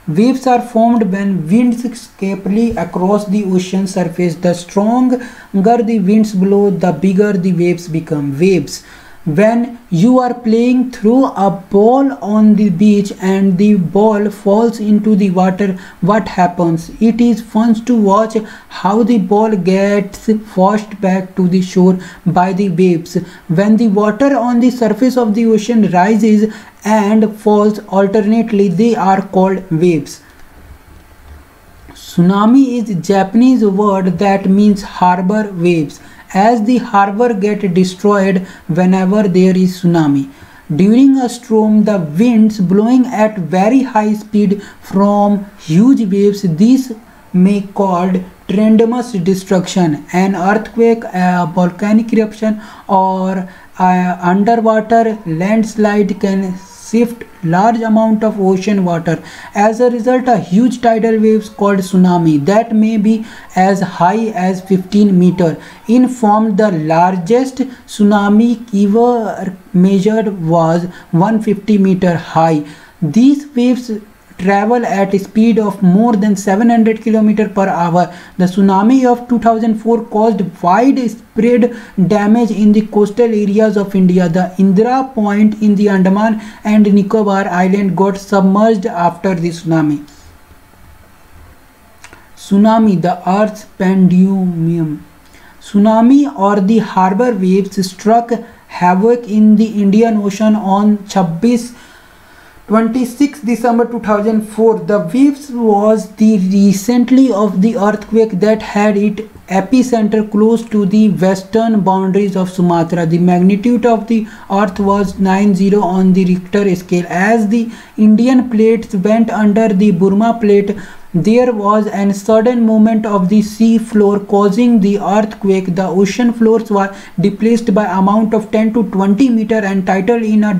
Speaker 1: Waves are formed when winds escapely across the ocean surface. The stronger the winds blow, the bigger the waves become. Waves when you are playing through a ball on the beach and the ball falls into the water what happens? It is fun to watch how the ball gets washed back to the shore by the waves. When the water on the surface of the ocean rises and falls alternately they are called waves. Tsunami is japanese word that means harbor waves as the harbor get destroyed whenever there is tsunami. During a storm, the winds blowing at very high speed from huge waves, this may called tremendous destruction. An earthquake, a volcanic eruption or underwater landslide can shift large amount of ocean water. As a result, a huge tidal waves called tsunami that may be as high as 15 meter in form. The largest tsunami ever measured was 150 meter high. These waves travel at a speed of more than 700 km per hour. The tsunami of 2004 caused widespread damage in the coastal areas of India. The Indira Point in the Andaman and Nicobar Island got submerged after the tsunami. Tsunami, the Earth's pandemonium. Tsunami or the harbor waves struck havoc in the Indian Ocean on 26 26 December 2004 the waves was the recently of the earthquake that had its epicenter close to the western boundaries of Sumatra the magnitude of the earth was 90 on the Richter scale as the Indian plates went under the Burma plate there was an sudden movement of the sea floor causing the earthquake. The ocean floors were displaced by amount of 10 to 20 meter and tidal in a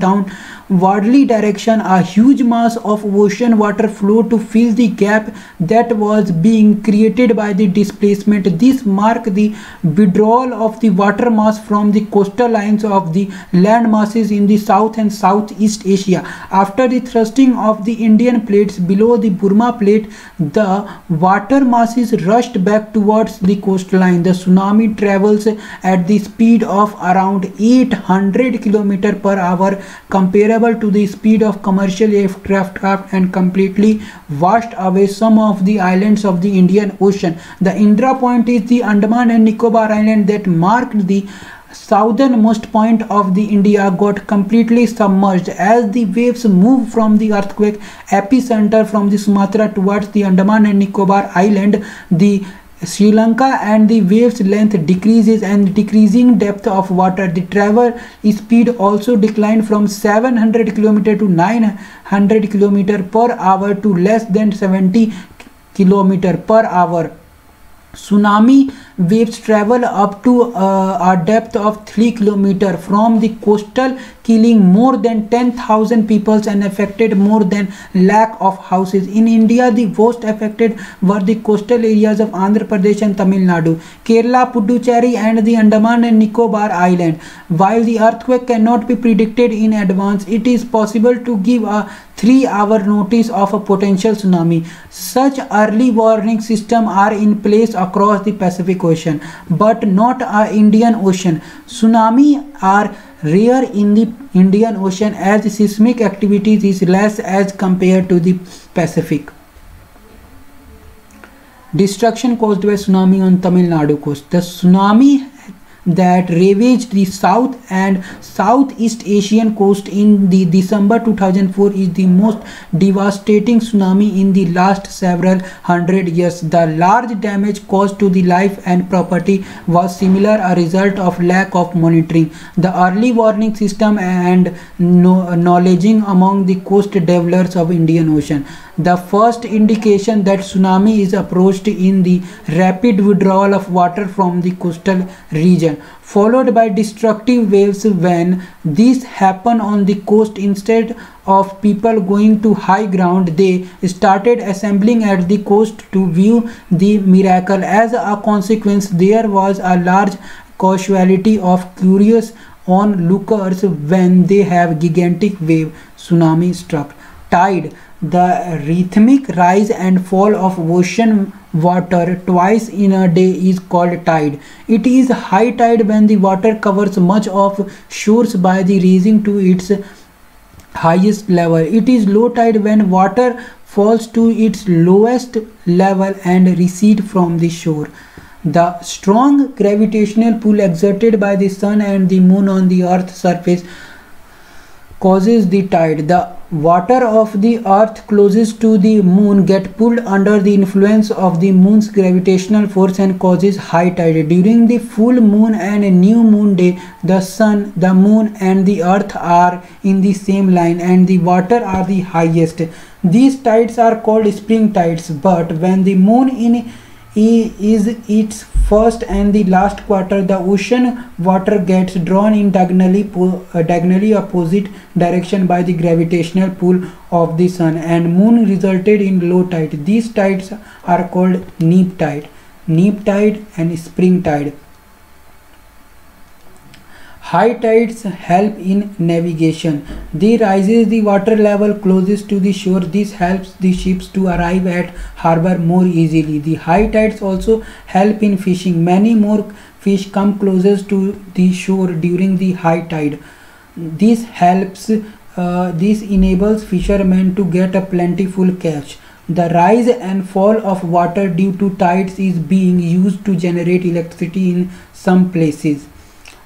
Speaker 1: downwardly direction. A huge mass of ocean water flowed to fill the gap that was being created by the displacement. This marked the withdrawal of the water mass from the coastal lines of the land masses in the South and Southeast Asia. After the thrusting of the Indian plates below the Burma plate, the water masses rushed back towards the coastline. The tsunami travels at the speed of around 800 km per hour comparable to the speed of commercial aircraft and completely washed away some of the islands of the Indian Ocean. The Indira Point is the Andaman and Nicobar Island that marked the southernmost point of the India got completely submerged as the waves moved from the earthquake epicenter from the Sumatra towards the Andaman and Nicobar island. The Sri Lanka and the waves length decreases and decreasing depth of water. The travel speed also declined from 700 km to 900 km per hour to less than 70 km per hour. Tsunami waves travel up to uh, a depth of 3 km from the coastal killing more than 10,000 people and affected more than lakh of houses. In India, the most affected were the coastal areas of Andhra Pradesh and Tamil Nadu, Kerala, Puducherry and the Andaman and Nicobar Island. While the earthquake cannot be predicted in advance, it is possible to give a three hour notice of a potential tsunami. Such early warning systems are in place across the Pacific Ocean, but not a Indian Ocean. Tsunami are rare in the Indian Ocean as seismic activities is less as compared to the Pacific. Destruction caused by tsunami on Tamil Nadu coast. The tsunami that ravaged the South and Southeast Asian coast in the December 2004 is the most devastating tsunami in the last several hundred years. The large damage caused to the life and property was similar a result of lack of monitoring. The early warning system and no knowledge among the coast dwellers of Indian Ocean. The first indication that tsunami is approached in the rapid withdrawal of water from the coastal region, followed by destructive waves when these happen on the coast. Instead of people going to high ground they started assembling at the coast to view the miracle. As a consequence there was a large casualty of curious onlookers when they have gigantic wave tsunami struck. Tide the rhythmic rise and fall of ocean water twice in a day is called tide. It is high tide when the water covers much of shores by the rising to its highest level. It is low tide when water falls to its lowest level and recede from the shore. The strong gravitational pull exerted by the sun and the moon on the earth's surface causes the tide. The water of the earth closest to the moon get pulled under the influence of the moon's gravitational force and causes high tide. During the full moon and new moon day, the sun, the moon and the earth are in the same line and the water are the highest. These tides are called spring tides but when the moon in is its first and the last quarter. The ocean water gets drawn in diagonally, uh, diagonally opposite direction by the gravitational pull of the sun and moon resulted in low tide. These tides are called neap tide. Neap tide and spring tide High tides help in navigation. They raises the water level closest to the shore. This helps the ships to arrive at harbor more easily. The high tides also help in fishing. Many more fish come closest to the shore during the high tide. This helps uh, this enables fishermen to get a plentiful catch. The rise and fall of water due to tides is being used to generate electricity in some places.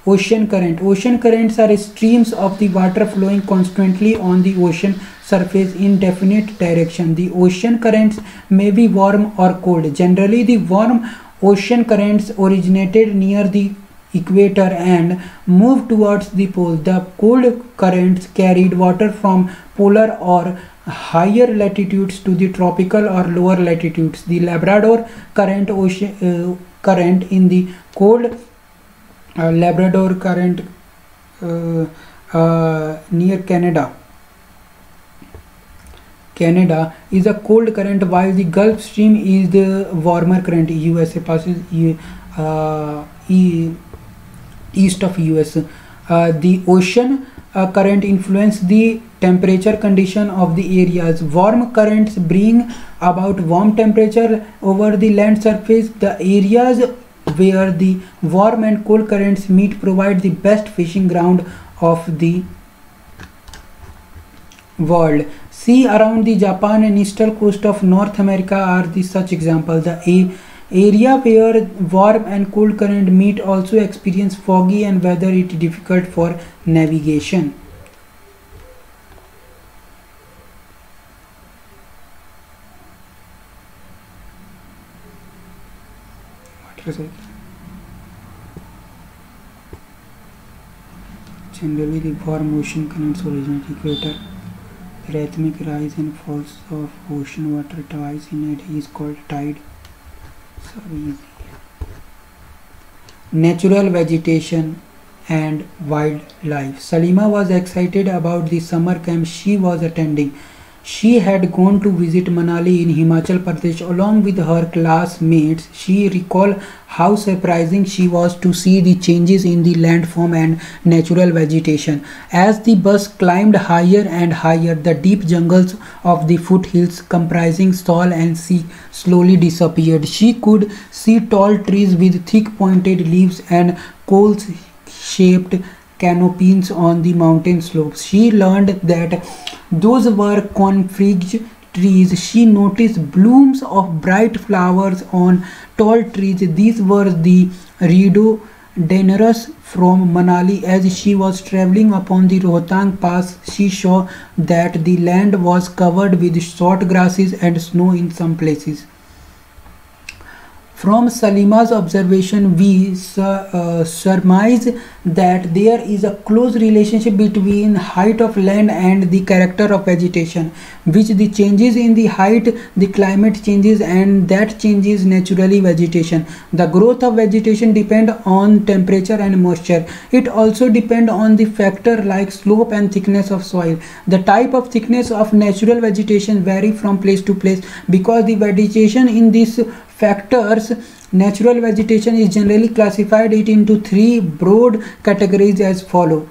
Speaker 1: Ocean current. Ocean currents are streams of the water flowing constantly on the ocean surface in definite direction. The ocean currents may be warm or cold. Generally, the warm ocean currents originated near the equator and moved towards the pole. The cold currents carried water from polar or higher latitudes to the tropical or lower latitudes. The Labrador current ocean uh, current in the cold uh, Labrador current uh, uh, near Canada Canada is a cold current while the Gulf Stream is the warmer current USA passes east of US. The ocean uh, current influence the temperature condition of the areas. Warm currents bring about warm temperature over the land surface. The areas where the warm and cold currents meet provide the best fishing ground of the world. Sea around the Japan and eastern coast of North America are the such examples. The a area where warm and cold current meet also experience foggy and weather it difficult for navigation. Generally, the warm ocean currents originate equator The rhythmic rise and falls of ocean water twice in a day is called tide. So easy. Natural vegetation and wildlife. Salima was excited about the summer camp she was attending. She had gone to visit Manali in Himachal Pradesh along with her classmates. She recalled how surprising she was to see the changes in the landform and natural vegetation. As the bus climbed higher and higher, the deep jungles of the foothills comprising Sal and sea slowly disappeared. She could see tall trees with thick pointed leaves and coals shaped canopies on the mountain slopes. She learned that those were coniferous trees. She noticed blooms of bright flowers on tall trees. These were the rhododendrons from Manali. As she was traveling upon the Rohtang Pass, she saw that the land was covered with short grasses and snow in some places. From Salima's observation, we uh, surmise that there is a close relationship between height of land and the character of vegetation, which the changes in the height, the climate changes and that changes naturally vegetation. The growth of vegetation depend on temperature and moisture. It also depend on the factor like slope and thickness of soil. The type of thickness of natural vegetation vary from place to place because the vegetation in this factors. Natural vegetation is generally classified it into three broad categories as follow.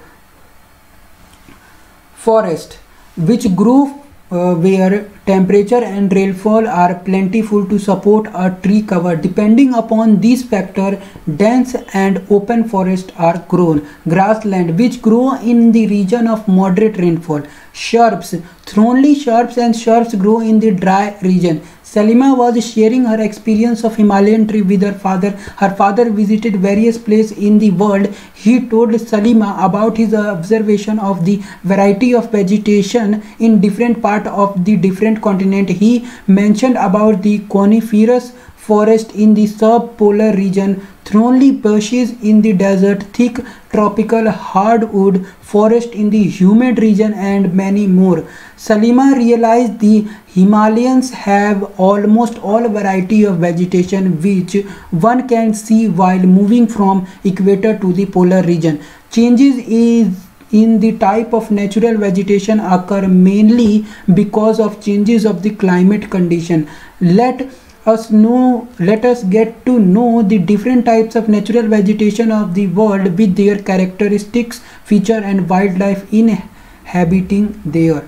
Speaker 1: Forest which grow uh, where temperature and rainfall are plentiful to support a tree cover. Depending upon these factor dense and open forest are grown. Grassland which grow in the region of moderate rainfall. Shrubs thorny shrubs and shrubs grow in the dry region Salima was sharing her experience of Himalayan trip with her father. Her father visited various places in the world. He told Salima about his observation of the variety of vegetation in different part of the different continent. He mentioned about the coniferous forest in the subpolar region, thorny bushes in the desert, thick tropical hardwood forest in the humid region and many more. Salima realized the Himalayas have almost all variety of vegetation which one can see while moving from equator to the polar region. Changes is in the type of natural vegetation occur mainly because of changes of the climate condition. Let us know let us get to know the different types of natural vegetation of the world with their characteristics feature and wildlife inhabiting there.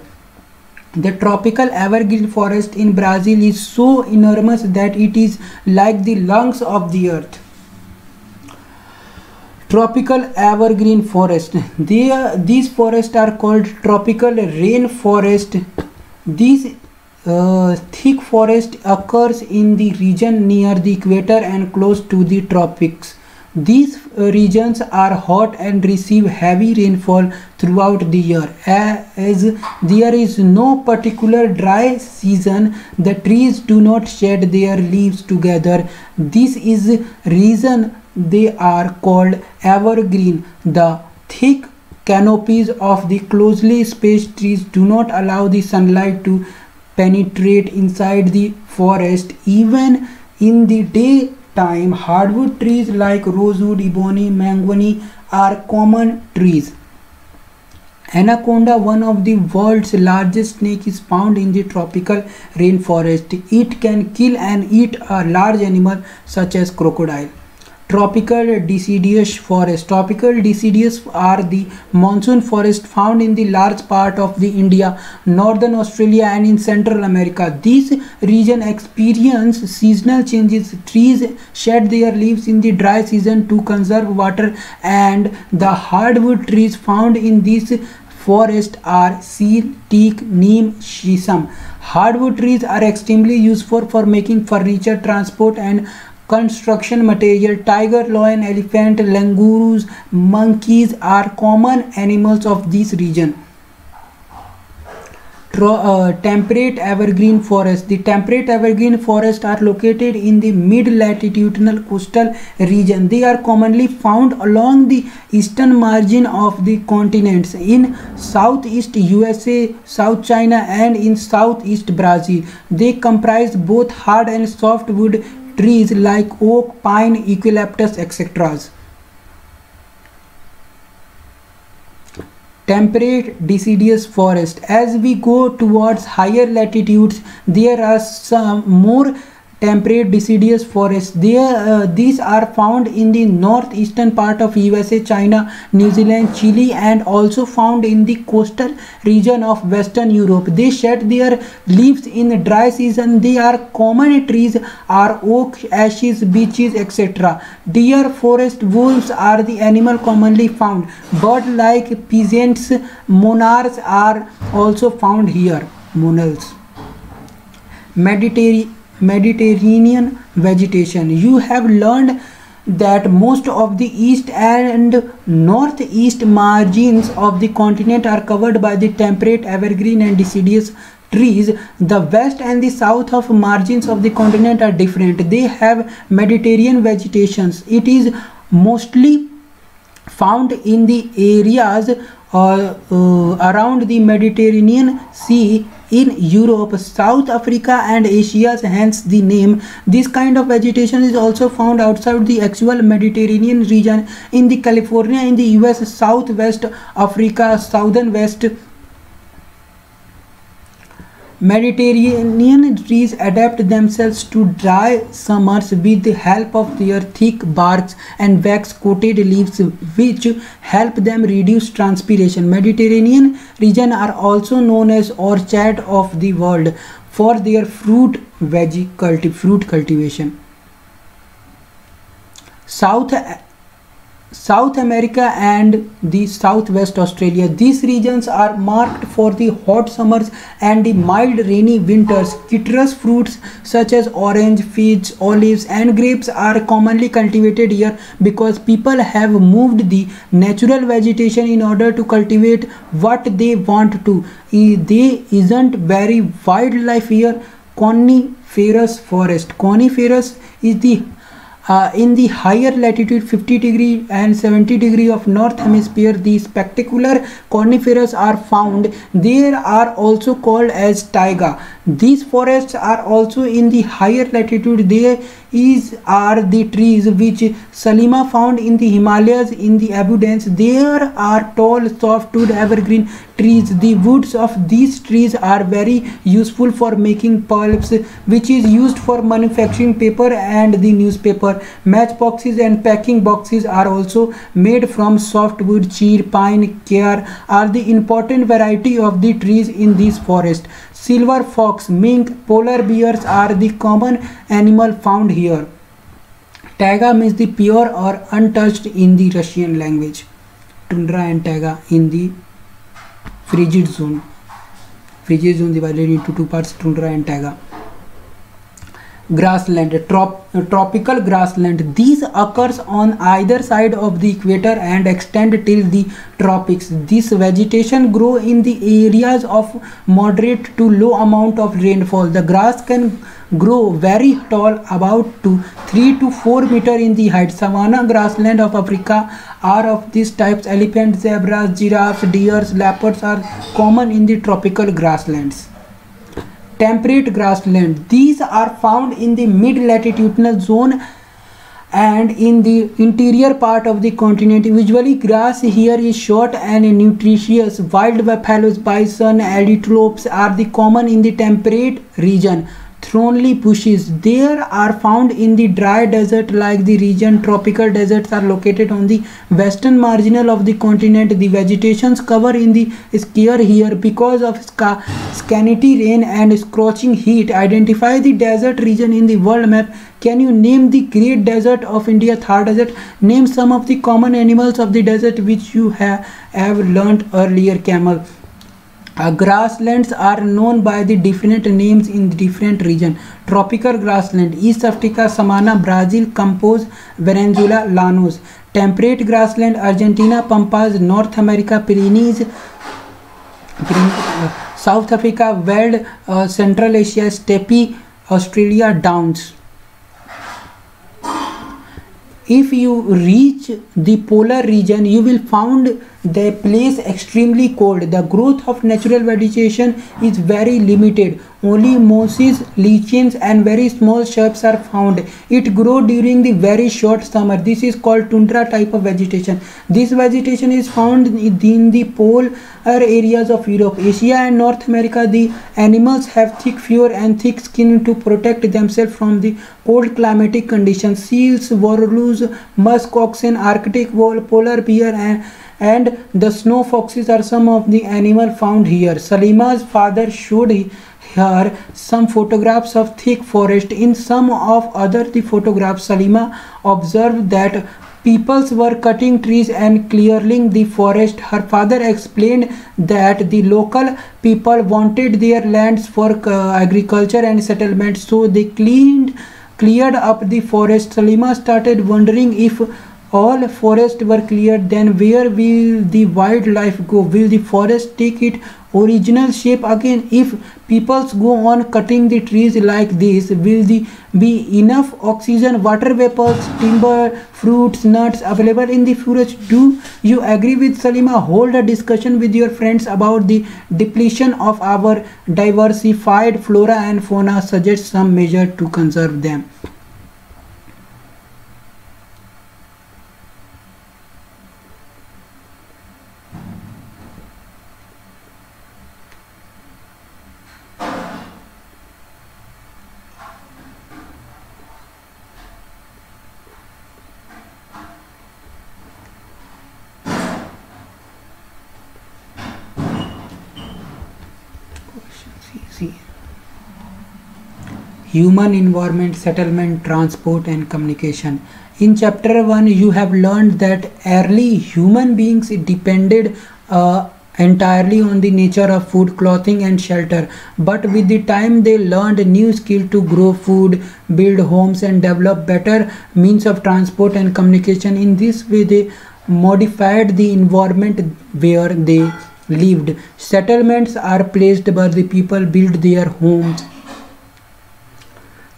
Speaker 1: The tropical evergreen forest in brazil is so enormous that it is like the lungs of the earth. Tropical evergreen forest. These forests are called tropical rainforest. These uh, thick forest occurs in the region near the equator and close to the tropics. These uh, regions are hot and receive heavy rainfall throughout the year. As there is no particular dry season, the trees do not shed their leaves together. This is reason they are called evergreen. The thick canopies of the closely spaced trees do not allow the sunlight to penetrate inside the forest even in the daytime hardwood trees like rosewood ebony mahogany are common trees Anaconda, one of the world's largest snakes, is found in the tropical rainforest. It can kill and eat a large animal such as crocodile. Tropical deciduous forest. Tropical deciduous are the monsoon forest found in the large part of the India, northern Australia and in Central America. This region experience seasonal changes. Trees shed their leaves in the dry season to conserve water and the hardwood trees found in this forest are seal, teak, neem, shisham. Hardwood trees are extremely useful for making furniture, transport and construction material tiger lion elephant langurs monkeys are common animals of this region. Uh, temperate evergreen forest. The temperate evergreen forests are located in the mid latitudinal coastal region. They are commonly found along the eastern margin of the continents in southeast usa south china and in southeast brazil. They comprise both hard and softwood trees like oak, pine, eucalyptus, etc. Temperate deciduous forest. As we go towards higher latitudes, there are some more temperate deciduous forests. There, uh, these are found in the northeastern part of USA, China, New Zealand, Chile and also found in the coastal region of Western Europe. They shed their leaves in dry season. They are common trees are oak, ashes, beeches, etc. Deer, forest wolves are the animal commonly found. Bird like pheasants, monarchs are also found here. Monals. Mediterranean Mediterranean vegetation. You have learned that most of the east and northeast margins of the continent are covered by the temperate evergreen and deciduous trees. The west and the south of margins of the continent are different. They have mediterranean vegetations. It is mostly found in the areas uh, uh, around the mediterranean sea in Europe, South Africa and Asia hence the name. This kind of vegetation is also found outside the actual Mediterranean region in the California in the US, Southwest Africa, Southern West Mediterranean trees adapt themselves to dry summers with the help of their thick barks and wax-coated leaves which help them reduce transpiration. Mediterranean region are also known as orchard of the world for their fruit veggie culti fruit cultivation. South South America and the Southwest Australia. These regions are marked for the hot summers and the mild rainy winters. Citrus fruits such as orange, figs, olives and grapes are commonly cultivated here because people have moved the natural vegetation in order to cultivate what they want to. There isn't very wildlife here. Coniferous forest. Coniferous is the uh, in the higher latitude 50 degree and 70 degree of north hemisphere the spectacular coniferous are found. They are also called as taiga. These forests are also in the higher latitude. They is are the trees which Salima found in the Himalayas in the abundance. There are tall softwood evergreen trees. The woods of these trees are very useful for making pulps which is used for manufacturing paper and the newspaper. Matchboxes and packing boxes are also made from softwood, chir, pine, care are the important variety of the trees in this forest. Silver fox, mink, polar bears are the common animal found here. Taiga means the pure or untouched in the Russian language. Tundra and taiga in the frigid zone. Frigid zone divided into two parts, tundra and taiga. Grassland trop, tropical grassland. These occurs on either side of the equator and extend till the tropics. This vegetation grow in the areas of moderate to low amount of rainfall. The grass can grow very tall about to 3 to 4 meter in the height. Savanna grassland of africa are of these types. Elephants zebras giraffes deers leopards are common in the tropical grasslands temperate grassland. These are found in the mid-latitudinal zone and in the interior part of the continent. Usually grass here is short and nutritious. Wild buffaloes, bison, antelopes are the common in the temperate region thorny bushes. There are found in the dry desert like the region. Tropical deserts are located on the western marginal of the continent. The vegetations cover in the square here because of scanty rain and scorching heat. Identify the desert region in the world map. Can you name the great desert of India, Thar Desert? Name some of the common animals of the desert which you have, have learnt earlier. Camel. Uh, grasslands are known by the different names in the different region. Tropical grassland, East Africa, Savanna Brazil, Campos, Venezuela, Llanos. Temperate grassland, Argentina, Pampas, North America, Prairies, uh, South Africa, Veld, uh, Central Asia, Steppe, Australia, Downs. If you reach the polar region, you will find the place extremely cold. The growth of natural vegetation is very limited. Only mosses lichens and very small shrubs are found. It grow during the very short summer. This is called tundra type of vegetation. This vegetation is found in the polar areas of europe asia and north america. The animals have thick fur and thick skin to protect themselves from the cold climatic conditions. Seals walrus musk oxen arctic polar bear and and the snow foxes are some of the animal found here. Salima's father showed her some photographs of thick forest. In some of other the photographs, Salima observed that peoples were cutting trees and clearing the forest. Her father explained that the local people wanted their lands for uh, agriculture and settlement, so they cleaned cleared up the forest. Salima started wondering if all forests were cleared then where will the wildlife go? Will the forest take its original shape again if peoples go on cutting the trees like this will the be enough oxygen water vapors timber fruits nuts available in the forest? Do you agree with salima? Hold a discussion with your friends about the depletion of our diversified flora and fauna. Suggest some measure to conserve them human environment settlement transport and communication. In chapter 1 you have learned that early human beings depended uh, entirely on the nature of food clothing and shelter. But with the time they learned new skill to grow food build homes and develop better means of transport and communication. In this way they modified the environment where they lived. Settlements are placed where the people build their homes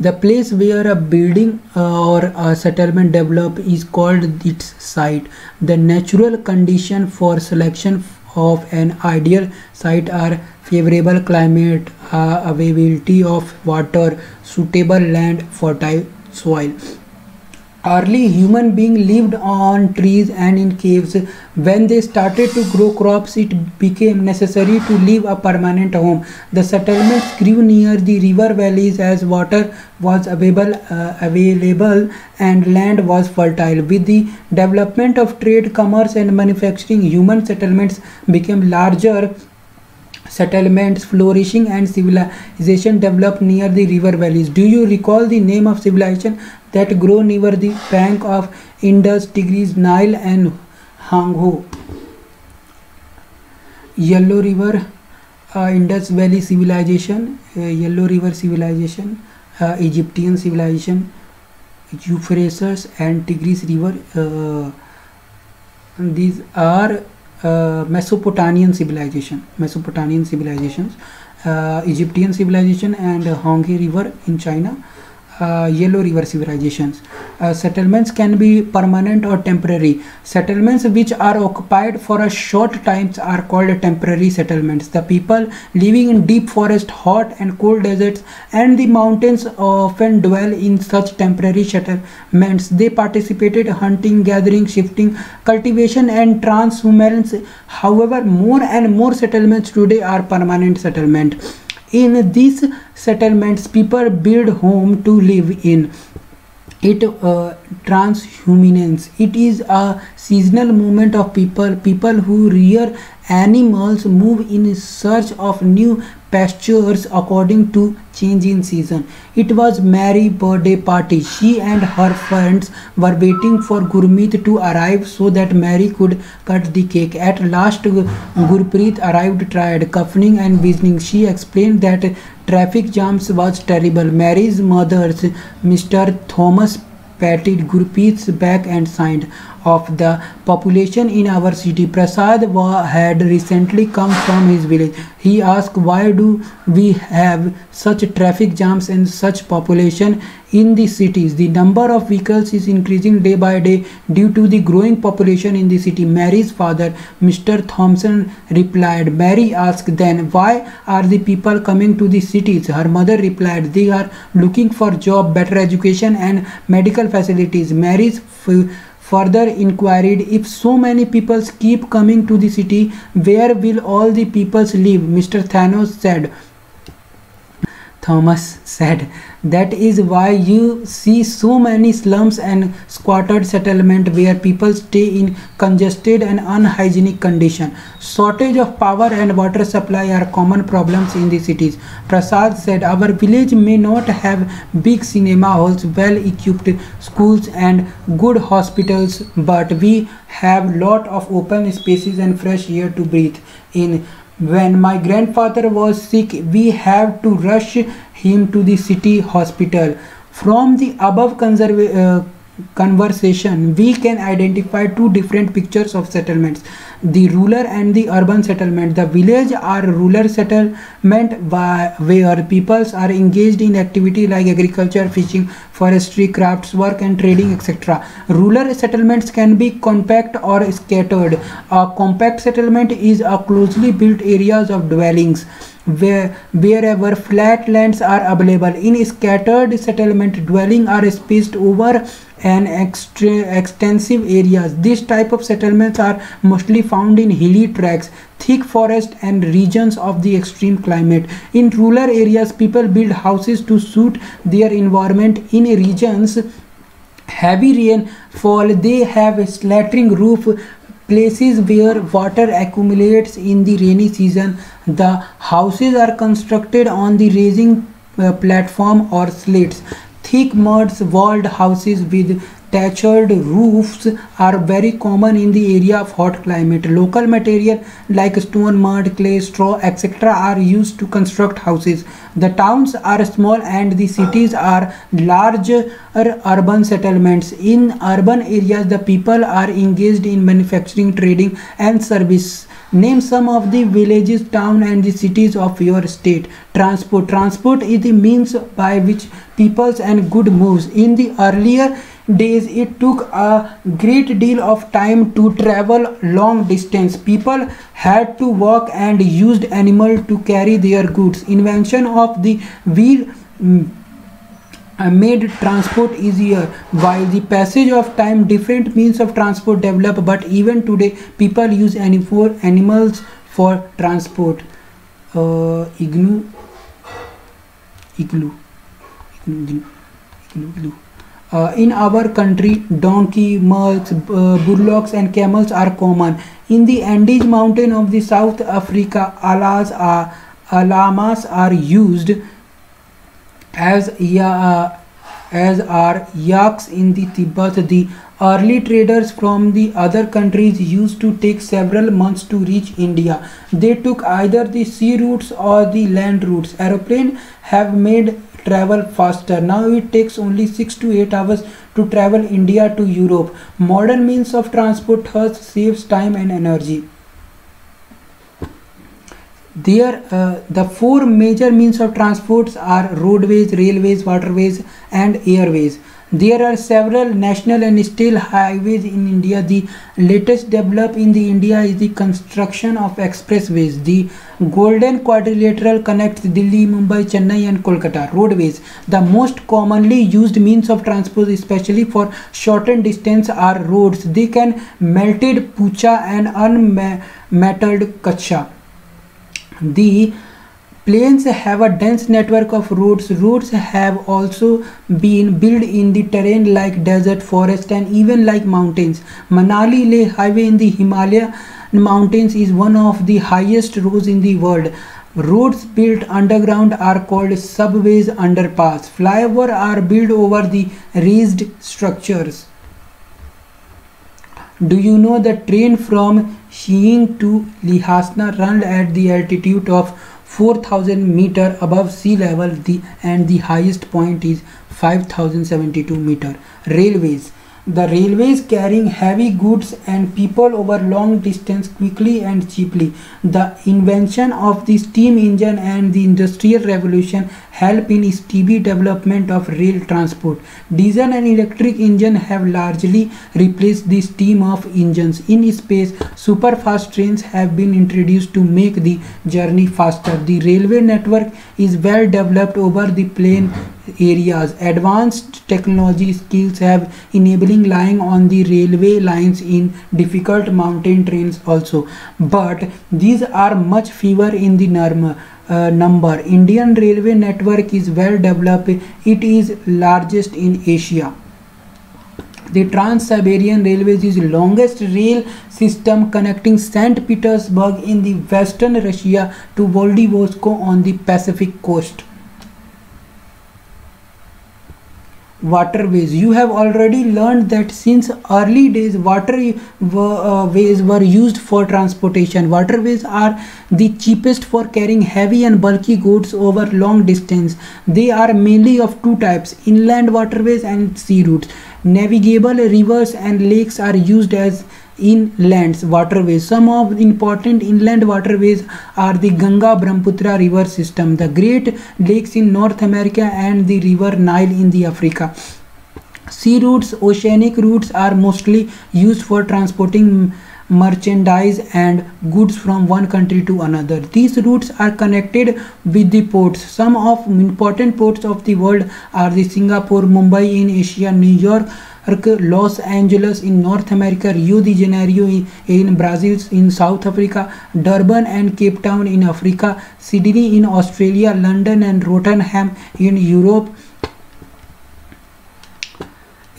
Speaker 1: the place where a building uh, or a settlement develop is called its site. The natural condition for selection of an ideal site are favorable climate, uh, availability of water, suitable land, fertile soil. Early human beings lived on trees and in caves. When they started to grow crops, it became necessary to leave a permanent home. The settlements grew near the river valleys as water was available, uh, available and land was fertile. With the development of trade, commerce and manufacturing, human settlements became larger settlements flourishing and civilization developed near the river valleys. Do you recall the name of civilization that grow near the bank of Indus, Tigris, Nile and Hangho? Yellow River, uh, Indus Valley civilization, uh, Yellow River civilization, uh, Egyptian civilization, Euphrates and Tigris river. Uh, these are uh, Mesopotamian civilization, Mesopotamian civilizations, uh, Egyptian civilization and Honghe river in China uh, yellow river civilizations. Uh, settlements can be permanent or temporary. Settlements which are occupied for a short times are called temporary settlements. The people living in deep forest, hot and cold deserts and the mountains often dwell in such temporary settlements. They participated hunting, gathering, shifting, cultivation and transhumance. However, more and more settlements today are permanent settlement in these settlements people build home to live in. It uh, transhumance it is a seasonal movement of people people who rear animals move in search of new pastures according to change in season. It was Mary's birthday party. She and her friends were waiting for Gurmeet to arrive so that Mary could cut the cake. At last, Gurpreet arrived tired, coughing and wheezing. She explained that traffic jams was terrible. Mary's mother, Mr. Thomas patted Gurpreet's back and signed of the population in our city. Prasad had recently come from his village. He asked why do we have such traffic jams and such population in the cities. The number of vehicles is increasing day by day due to the growing population in the city. Mary's father, Mr. Thompson, replied. Mary asked then, why are the people coming to the cities? Her mother replied, they are looking for job, better education and medical facilities. Mary's further inquired if so many people keep coming to the city where will all the peoples live? Mr thanos said thomas said that is why you see so many slums and squatted settlement where people stay in congested and unhygienic condition. Shortage of power and water supply are common problems in the cities. Prasad said, our village may not have big cinema halls, well-equipped schools and good hospitals, but we have lot of open spaces and fresh air to breathe in when my grandfather was sick, we have to rush him to the city hospital. From the above uh, conversation, we can identify two different pictures of settlements the rural and the urban settlement. The village are rural settlement where peoples are engaged in activity like agriculture, fishing, forestry, crafts work and trading etc. Rural settlements can be compact or scattered. A compact settlement is a closely built areas of dwellings where wherever flat lands are available in scattered settlement dwelling are spaced over and extensive areas. These type of settlements are mostly found in hilly tracts, thick forest and regions of the extreme climate. In rural areas, people build houses to suit their environment. In regions heavy rainfall, they have a slattering roof places where water accumulates in the rainy season. The houses are constructed on the raising uh, platform or slates Thick muds walled houses with thatched roofs are very common in the area of hot climate. Local material like stone, mud, clay, straw, etc. are used to construct houses. The towns are small and the cities are larger urban settlements. In urban areas, the people are engaged in manufacturing, trading and service Name some of the villages, town and the cities of your state. Transport. Transport is the means by which peoples and good moves. In the earlier days it took a great deal of time to travel long distance people had to walk and used animal to carry their goods invention of the wheel mm, uh, made transport easier. While the passage of time different means of transport develop but even today people use animal animals for transport. Uh, igloo igloo igloo, igloo. Uh, in our country donkey mules uh, bullocks and camels are common. In the andes mountain of the south africa alas are alamas are used as uh, as are yaks in the Tibet. The early traders from the other countries used to take several months to reach India. They took either the sea routes or the land routes. Aeroplanes have made travel faster. Now it takes only 6 to 8 hours to travel India to Europe. Modern means of transport thus saves time and energy. There, uh, the four major means of transports are roadways, railways, waterways, and airways. There are several national and state highways in India. The latest develop in the India is the construction of expressways. The Golden Quadrilateral connects Delhi, Mumbai, Chennai and Kolkata. Roadways. The most commonly used means of transport especially for shortened distance are roads. They can metalled pucha and unmetalled kacha. The Plains have a dense network of roads. Roads have also been built in the terrain like desert, forest and even like mountains. Manali Leh Highway in the Himalaya mountains is one of the highest roads in the world. Roads built underground are called subways underpass. Flyovers are built over the raised structures. Do you know the train from Xining to Lhasa runs at the altitude of 4000 meter above sea level the and the highest point is 5072 meter. Railways the railways carrying heavy goods and people over long distance quickly and cheaply. The invention of the steam engine and the industrial revolution help in speedy development of rail transport. Diesel and electric engine have largely replaced the steam of engines. In space, superfast trains have been introduced to make the journey faster. The railway network is well developed over the plain areas. Advanced technology skills have enabling lying on the railway lines in difficult mountain trains also. But these are much fewer in the norm, uh, number. Indian railway network is well developed. It is largest in Asia. The Trans-Siberian Railways is longest rail system connecting St. Petersburg in the western Russia to Vladivostok on the Pacific coast. Waterways you have already learned that since early days waterways uh, were used for transportation. Waterways are the cheapest for carrying heavy and bulky goods over long distance. They are mainly of two types inland waterways and sea routes. Navigable rivers and lakes are used as inland waterways. Some of the important inland waterways are the Ganga Brahmaputra river system, the Great Lakes in North America and the river Nile in the Africa. Sea routes, oceanic routes are mostly used for transporting merchandise and goods from one country to another. These routes are connected with the ports. Some of important ports of the world are the Singapore, Mumbai in Asia, New York, Los Angeles in North America, Rio de Janeiro in Brazil, in South Africa, Durban and Cape Town in Africa, Sydney in Australia, London and Rotterdam in Europe.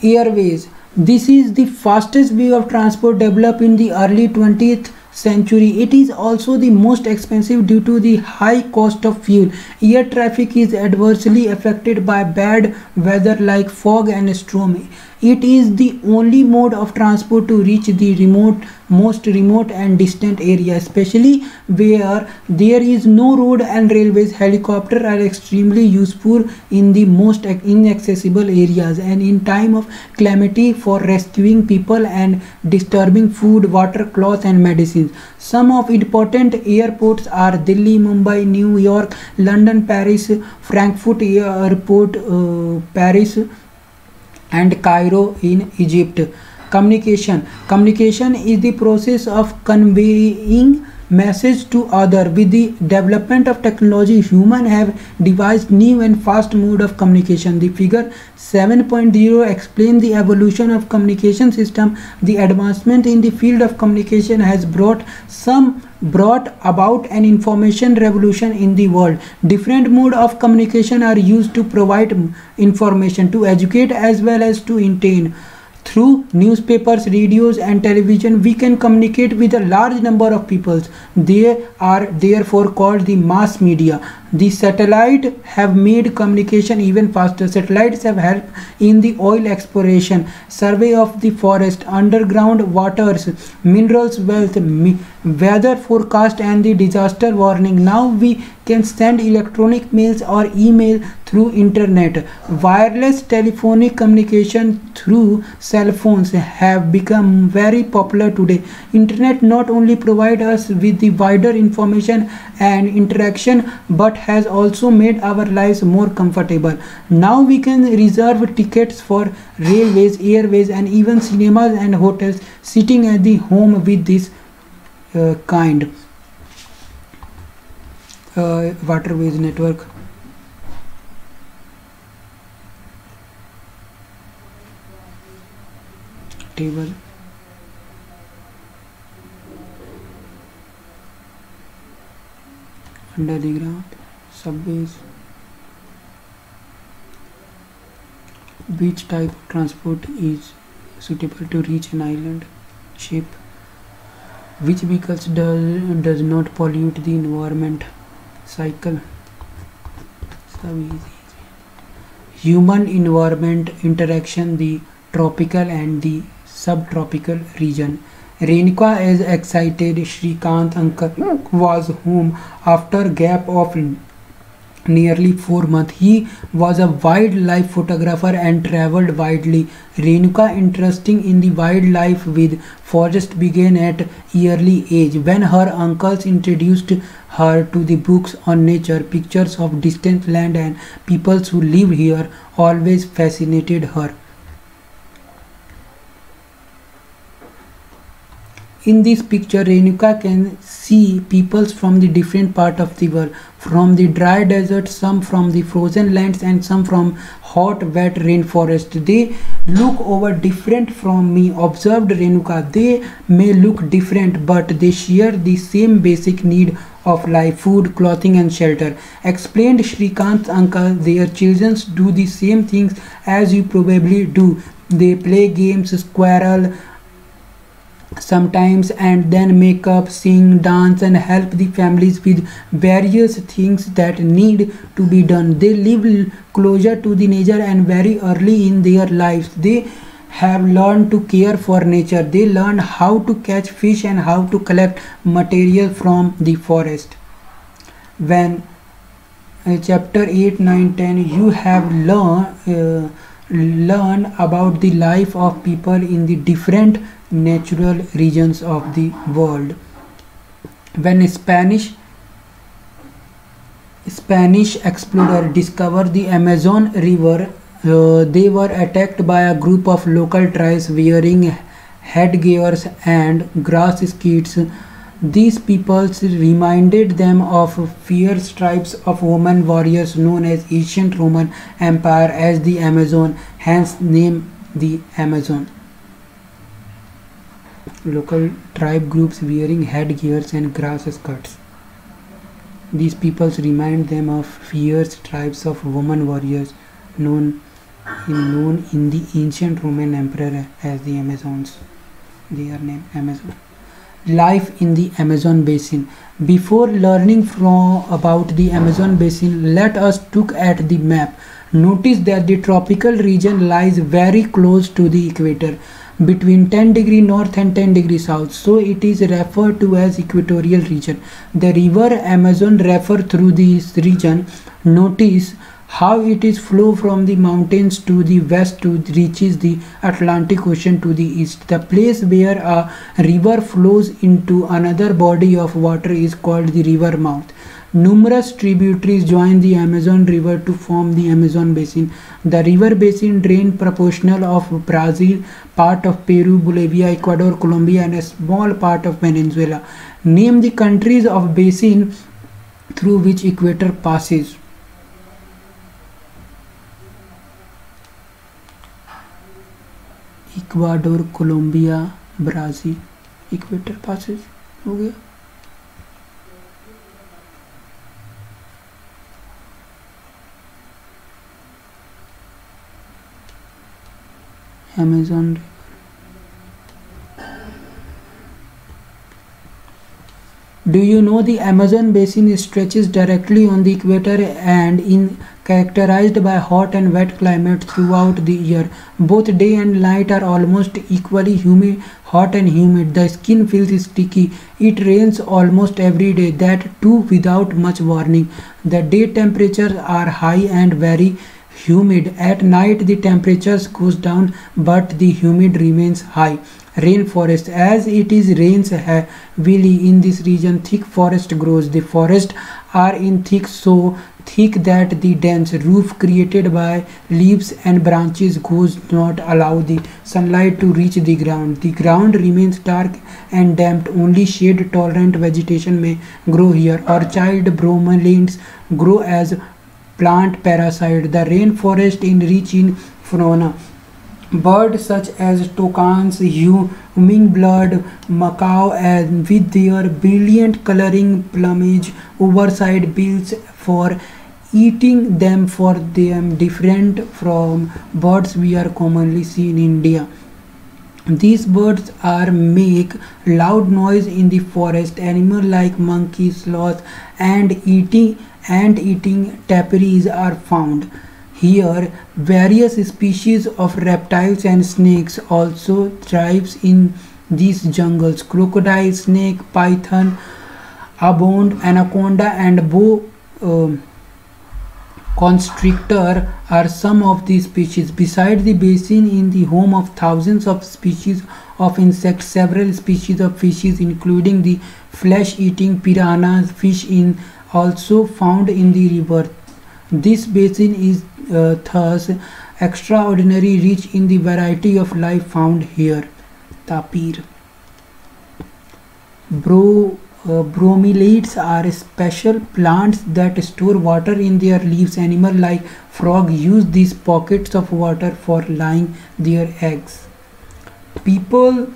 Speaker 1: Airways. This is the fastest way of transport developed in the early 20th century. It is also the most expensive due to the high cost of fuel. Air traffic is adversely affected by bad weather like fog and storm. It is the only mode of transport to reach the remote, most remote and distant area, especially where there is no road and railways. Helicopters are extremely useful in the most inaccessible areas and in time of calamity for rescuing people and disturbing food, water, cloth and medicines. Some of important airports are Delhi, Mumbai, New York, London, Paris, Frankfurt Airport, uh, Paris, and Cairo in Egypt. Communication. Communication is the process of conveying message to other with the development of technology human have devised new and fast mode of communication the figure 7.0 explain the evolution of communication system the advancement in the field of communication has brought some brought about an information revolution in the world different mode of communication are used to provide information to educate as well as to entertain through newspapers, radios and television, we can communicate with a large number of people. They are therefore called the mass media. The satellite have made communication even faster. Satellites have helped in the oil exploration survey of the forest underground waters minerals wealth weather forecast and the disaster warning. Now we can send electronic mails or email through internet. Wireless telephonic communication through cell phones have become very popular today. Internet not only provide us with the wider information and interaction but has also made our lives more comfortable. Now we can reserve tickets for railways airways and even cinemas and hotels sitting at the home with this uh, kind uh, waterways network. Table. Under the ground छब्बीस। Beach type transport is suitable to reach an island ship which vehicles does not pollute the environment cycle sub human environment interaction the tropical and the sub tropical region रेनिका is excited Shrikant uncle was home after gap of nearly four months. He was a wildlife photographer and traveled widely. Renuka interesting in the wildlife with forest began at early age when her uncles introduced her to the books on nature. Pictures of distant land and peoples who live here always fascinated her. In this picture Renuka can see peoples from the different part of the world. From the dry desert some from the frozen lands and some from hot wet rainforest. They look over different from me. Observed Renuka they may look different but they share the same basic need of life food clothing and shelter. Explained Shrikant's uncle their children do the same things as you probably do. They play games squirrel sometimes and then make up sing dance and help the families with various things that need to be done. They live closer to the nature and very early in their lives. They have learned to care for nature. They learn how to catch fish and how to collect material from the forest. When uh, chapter 8 9 10 you have learned uh, learn about the life of people in the different natural regions of the world. When Spanish Spanish explorer discovered the Amazon River, uh, they were attacked by a group of local tribes wearing headgears and grass skirts. These peoples reminded them of fierce tribes of women warriors known as ancient Roman Empire as the Amazon, hence name the Amazon local tribe groups wearing headgears and grass skirts. These peoples remind them of fierce tribes of woman warriors known in, known in the ancient Roman Empire as the Amazons. They are named Amazon. Life in the Amazon basin. Before learning from about the Amazon basin, let us look at the map. Notice that the tropical region lies very close to the equator between 10 degree north and 10 degree south. So it is referred to as equatorial region. The river amazon refer through this region. Notice how it is flow from the mountains to the west to reaches the atlantic ocean to the east. The place where a river flows into another body of water is called the river mouth Numerous tributaries join the Amazon River to form the Amazon Basin. The river basin drains proportional of Brazil, part of Peru, Bolivia, Ecuador, Colombia and a small part of Venezuela. Name the countries of basin through which equator passes. Ecuador, Colombia, Brazil. Equator passes हो गया Amazon. Do you know the Amazon basin stretches directly on the equator and in characterized by hot and wet climate throughout the year. Both day and night are almost equally humid, hot and humid. The skin feels sticky. It rains almost every day, that too without much warning. The day temperatures are high and very humid. At night the temperatures goes down but the humid remains high. Rainforest. As it is rains heavily in this region. Thick forest grows. The forest are in thick so thick that the dense roof created by leaves and branches goes not allow the sunlight to reach the ground. The ground remains dark and damp only shade tolerant vegetation may grow here. Orchid bromeliads grow as plant parasite the rainforest in fauna Birds such as toucans, hummingbird, macaw and with their brilliant coloring plumage, oversized bills for eating them for them different from birds we are commonly see in India. These birds are make loud noise in the forest. Animal like monkeys, sloths and eating and eating tapirs are found. Here, various species of reptiles and snakes also thrives in these jungles. Crocodile, snake, python, abound, anaconda and boa uh, constrictor are some of these species. Beside the basin in the home of thousands of species of insects, several species of fishes including the flesh-eating piranhas fish in also found in the river. This basin is uh, thus extraordinary rich in the variety of life found here. Tapir. Bro, uh, bromeliads are special plants that store water in their leaves. Animals like frog use these pockets of water for laying their eggs. People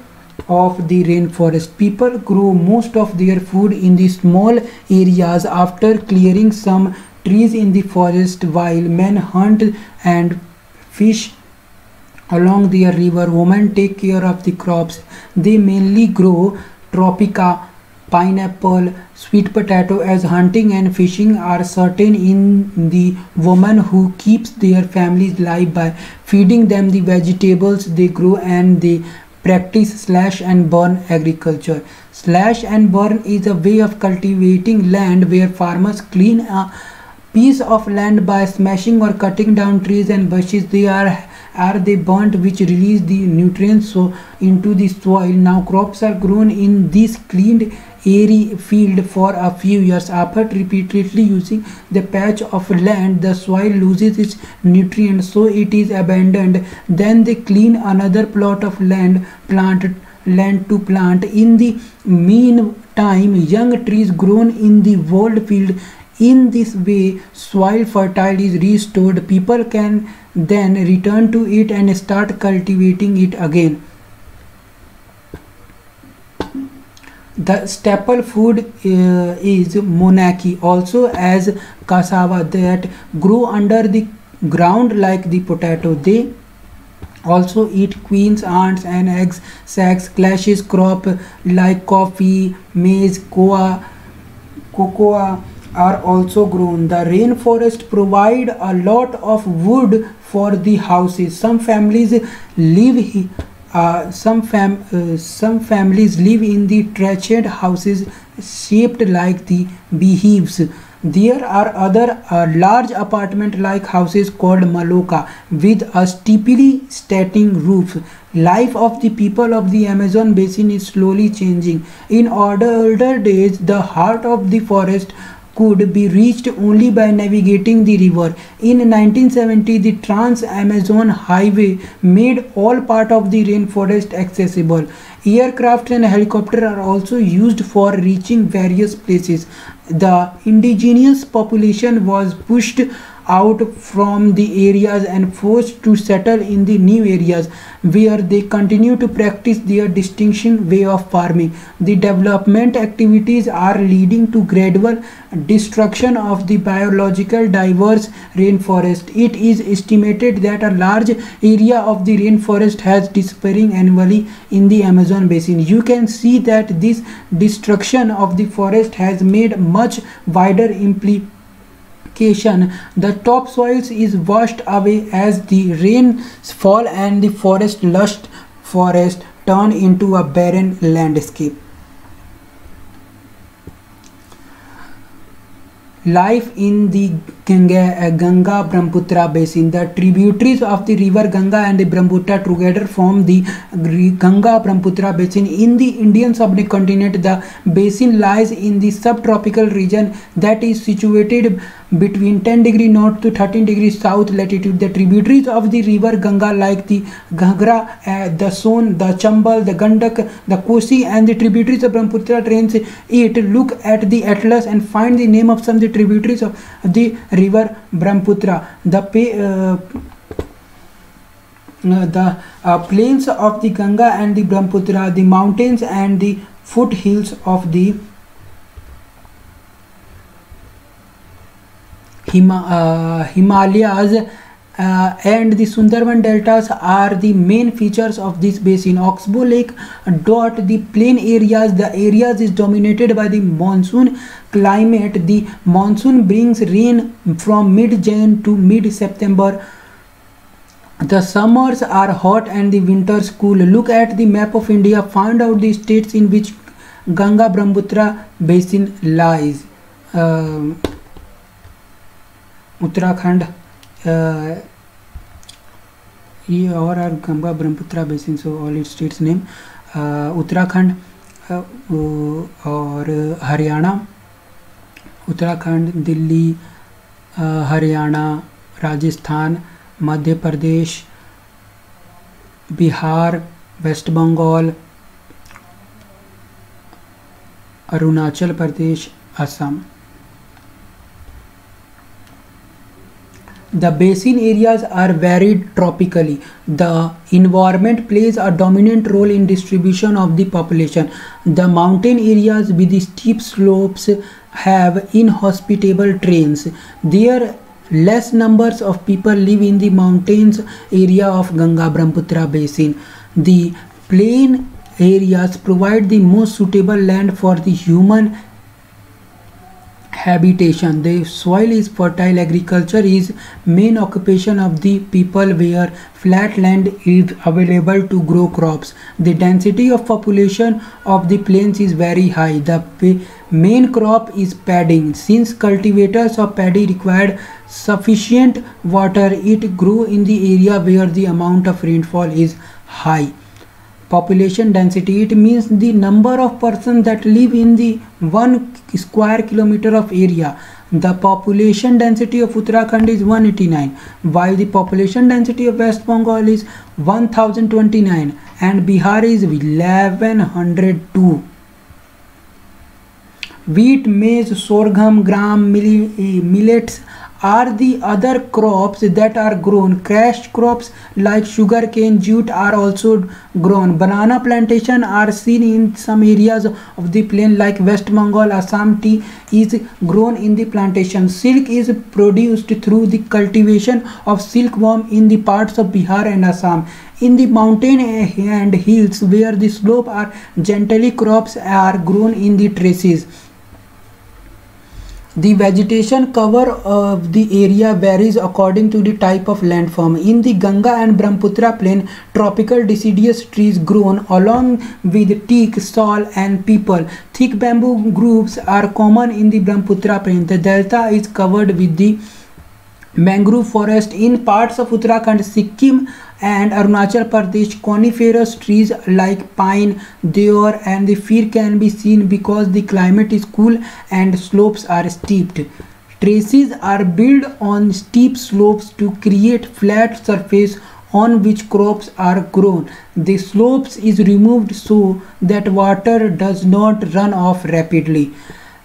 Speaker 1: of the rainforest. People grow most of their food in the small areas after clearing some trees in the forest while men hunt and fish along the river women take care of the crops they mainly grow tapioca pineapple sweet potato as hunting and fishing are certain in the woman who keeps their families alive by feeding them the vegetables they grow and they practice slash and burn agriculture. Slash and burn is a way of cultivating land where farmers clean a piece of land by smashing or cutting down trees and bushes they are are they burnt which release the nutrients so into the soil. Now crops are grown in this cleaned airy field for a few years. After repeatedly using the patch of land the soil loses its nutrients so it is abandoned. Then they clean another plot of land plant land to plant. In the meantime young trees grown in the walled field in this way, soil fertile is restored. People can then return to it and start cultivating it again. The staple food uh, is manioc, also as cassava that grow under the ground like the potato. They also eat queens, ants and eggs, sacs, clashes crop like coffee, maize, coa, cocoa, are also grown. The rainforest provide a lot of wood for the houses. Some families live uh, some fam uh, some families live in the thatched houses shaped like the beehives. There are other uh, large apartment-like houses called maloca with a steeply standing roof. Life of the people of the Amazon basin is slowly changing. In older days, the heart of the forest could be reached only by navigating the river. In 1970, the Trans-Amazon Highway made all part of the rainforest accessible. Aircraft and helicopter are also used for reaching various places. The indigenous population was pushed out from the areas and forced to settle in the new areas where they continue to practice their distinction way of farming. The development activities are leading to gradual destruction of the biological diverse rainforest. It is estimated that a large area of the rainforest has disappearing annually in the Amazon basin. You can see that this destruction of the forest has made much wider The topsoils is washed away as the rains fall and the forest lush forest turn into a barren landscape. Life in the Ganga, uh, Ganga Brahmaputra basin. The tributaries of the river Ganga and the Brahmaputra together form the Ganga Brahmaputra basin. In the Indian subcontinent, the basin lies in the subtropical region that is situated between 10 degree north to 13 degrees south latitude. The tributaries of the river Ganga like the Ghagra, uh, the Son, the Chambal, the Gandak, the Kosi and the tributaries of Brahmaputra trains it. Look at the atlas and find the name of some of the tributaries of the river Brahmaputra. The uh, uh, the uh, plains of the Ganga and the Brahmaputra, the mountains and the foothills of the Hima, uh, Himalayas uh, and the Sundarban deltas are the main features of this basin. Oxbow Lake dot the plain areas. The areas is dominated by the monsoon climate. The monsoon brings rain from mid-Jan to mid-September. The summers are hot and the winters cool. Look at the map of India. Find out the states in which Ganga Brahmaputra basin lies. Uh, uh, ये और are Ganga Brahmaputra basin so all it states name Uttarakhand uh, uh, और Haryana Uttarakhand Delhi uh, Haryana Rajasthan Madhya Pradesh Bihar West Bengal Arunachal Pradesh Assam. The basin areas are varied tropically. The environment plays a dominant role in distribution of the population. The mountain areas with steep slopes have inhospitable terrains. There less numbers of people live in the mountains area of Ganga Brahmaputra basin. The plain areas provide the most suitable land for the human habitation. The soil is fertile. Agriculture is main occupation of the people where flat land is available to grow crops. The density of population of the plains is very high. The main crop is paddy since cultivators of paddy required sufficient water it grew in the area where the amount of rainfall is high population density. It means the number of persons that live in the one square kilometer of area. The population density of uttarakhand is 189 while the population density of west bengal is 1029 and bihar is 1102 wheat maize sorghum gram millets are the other crops that are grown cash crops like sugar cane jute are also grown. Banana plantation are seen in some areas of the plain like west bengal assam. Tea is grown in the plantation. Silk is produced through the cultivation of silkworm in the parts of bihar and assam. In the mountain and hills where the slope are gently crops are grown in the terraces the vegetation cover of the area varies according to the type of landform. In the Ganga and Brahmaputra plain, tropical deciduous trees grown along with teak, sal and peepal. Thick bamboo groves are common in the Brahmaputra plain. The delta is covered with the mangrove forest in parts of Uttarakhand, Sikkim and Arunachal Pradesh coniferous trees like pine, deodar and the fir can be seen because the climate is cool and slopes are steeped. Terraces are built on steep slopes to create flat surface on which crops are grown. The slopes is removed so that water does not run off rapidly.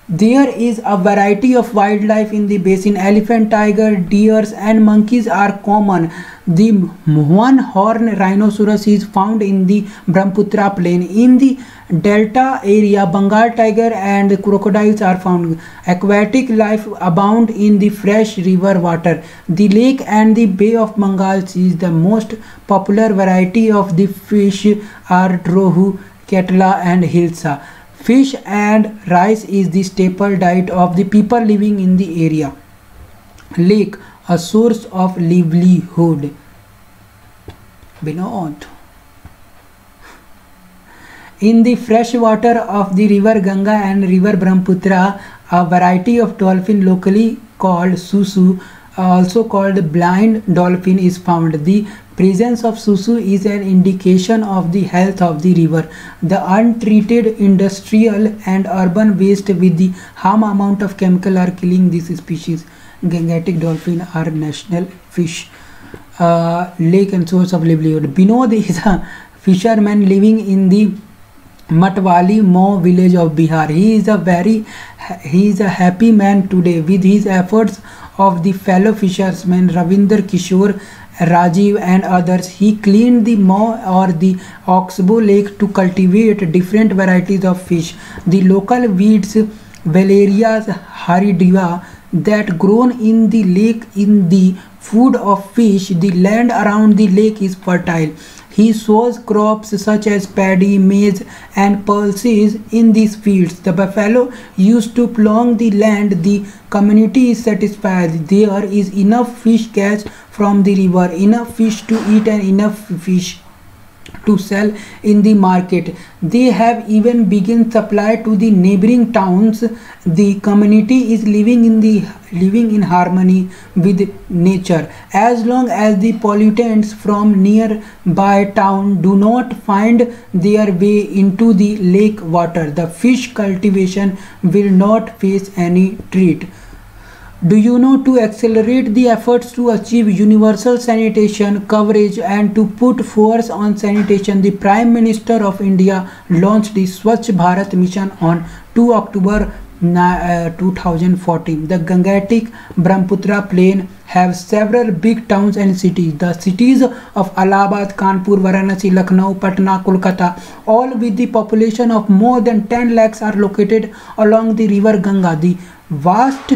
Speaker 1: There is a variety of wildlife in the basin. Elephant, tiger, deers and monkeys are common. The one horn rhinoceros is found in the Brahmaputra plain. In the delta area, Bengal tiger and crocodiles are found. Aquatic life abound in the fresh river water. The lake and the Bay of Bengal is the most popular variety of the fish are rohu, Catla and Hilsa. Fish and rice is the staple diet of the people living in the area. Lake, a source of livelihood. Binod. In the fresh water of the river Ganga and river Brahmaputra, a variety of dolphin locally called susu, also called blind dolphin, is found. The presence of susu is an indication of the health of the river. The untreated industrial and urban waste with the harm amount of chemical are killing this species. Gangetic dolphin are national fish. Uh, lake and source of livelihood. Binod is a fisherman living in the Matwali Maun village of Bihar. He is a very he is a happy man today with his efforts of the fellow fishermen Ravinder Kishore, Rajiv and others. He cleaned the Maun or the Oxbow lake to cultivate different varieties of fish. The local weeds Vallisneria hydrilla that grown in the lake in the food of fish. The land around the lake is fertile. He sows crops such as paddy, maize, and pulses in these fields. The buffalo used to plough the land. The community is satisfied. There is enough fish catch from the river, enough fish to eat, and enough fish to sell in the market. They have even begun supply to the neighboring towns. The community is living in the living in harmony with nature. As long as the pollutants from nearby town do not find their way into the lake water, the fish cultivation will not face any threat. Do you know to accelerate the efforts to achieve universal sanitation coverage and to put force on sanitation, the Prime Minister of India launched the Swachh Bharat mission on 2 October uh, 2014. The Gangetic Brahmaputra plain have several big towns and cities. The cities of Allahabad, Kanpur, Varanasi, Lucknow, Patna, Kolkata, all with the population of more than 10 lakhs are located along the river Ganga. The vast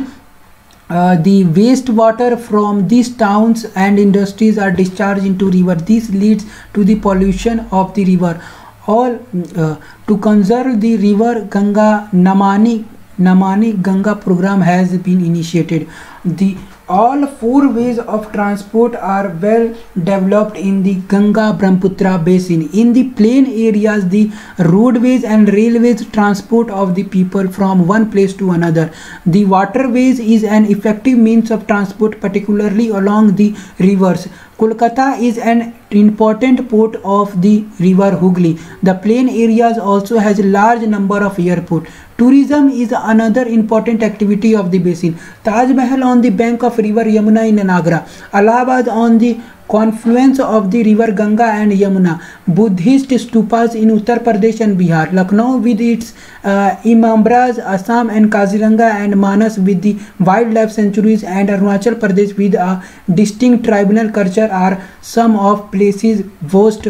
Speaker 1: uh, the wastewater from these towns and industries are discharged into river. This leads to the pollution of the river. All uh, to conserve the river ganga namami namami ganga program has been initiated. The all four ways of transport are well developed in the Ganga Brahmaputra basin. In the plain areas, the roadways and railways transport of the people from one place to another. The waterways is an effective means of transport, particularly along the rivers. Kolkata is an important port of the river Hooghly. The plain areas also has a large number of airport. Tourism is another important activity of the basin. Taj Mahal on the bank of river Yamuna in Agra. Allahabad on the confluence of the river Ganga and Yamuna. Buddhist stupas in Uttar Pradesh and Bihar. Lucknow with its uh, Imambaras, Assam and Kaziranga and Manas with the wildlife sanctuaries and Arunachal Pradesh with a distinct tribal culture are some of places worst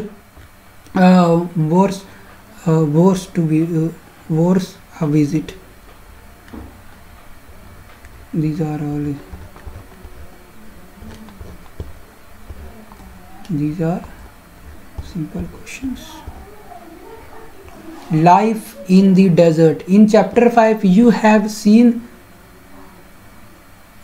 Speaker 1: uh, worst uh, worst to be uh, worst a visit these are all these are simple questions. Life in the desert. In chapter 5 you have seen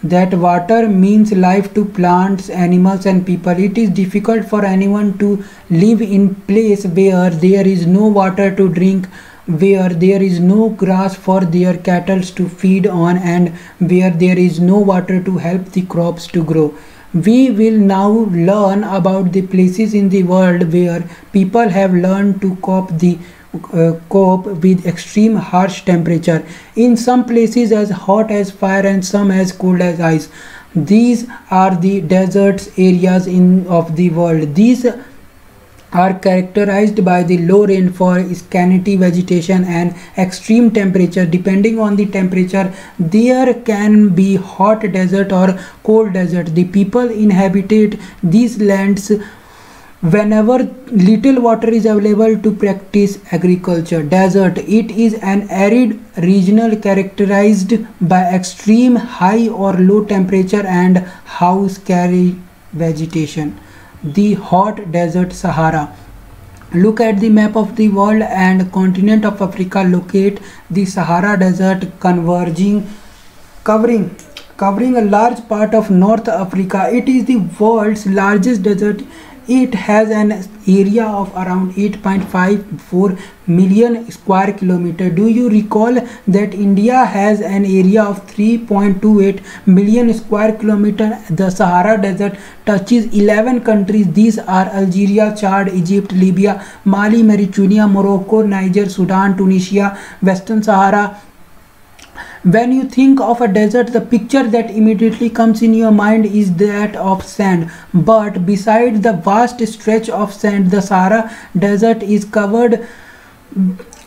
Speaker 1: that water means life to plants animals and people. It is difficult for anyone to live in place where there is no water to drink where there is no grass for their cattle to feed on and where there is no water to help the crops to grow. We will now learn about the places in the world where people have learned to cope the uh, cope with extreme harsh temperature. In some places as hot as fire and some as cold as ice. These are the deserts areas in of the world. These are characterized by the low rainfall, scanty vegetation and extreme temperature. Depending on the temperature, there can be hot desert or cold desert. The people inhabit these lands whenever little water is available to practice agriculture desert it is an arid regional characterized by extreme high or low temperature and house carry vegetation the hot desert Sahara. look at the map of the world and continent of africa locate the sahara desert converging covering covering a large part of north africa it is the world's largest desert it has an area of around 8.54 million square kilometer. Do you recall that India has an area of 3.28 million square kilometer? The Sahara Desert touches 11 countries. These are Algeria, Chad, Egypt, Libya, Mali, Mauritania, Morocco, Niger, Sudan, Tunisia, Western Sahara, when you think of a desert the picture that immediately comes in your mind is that of sand. But beside the vast stretch of sand the sahara desert is covered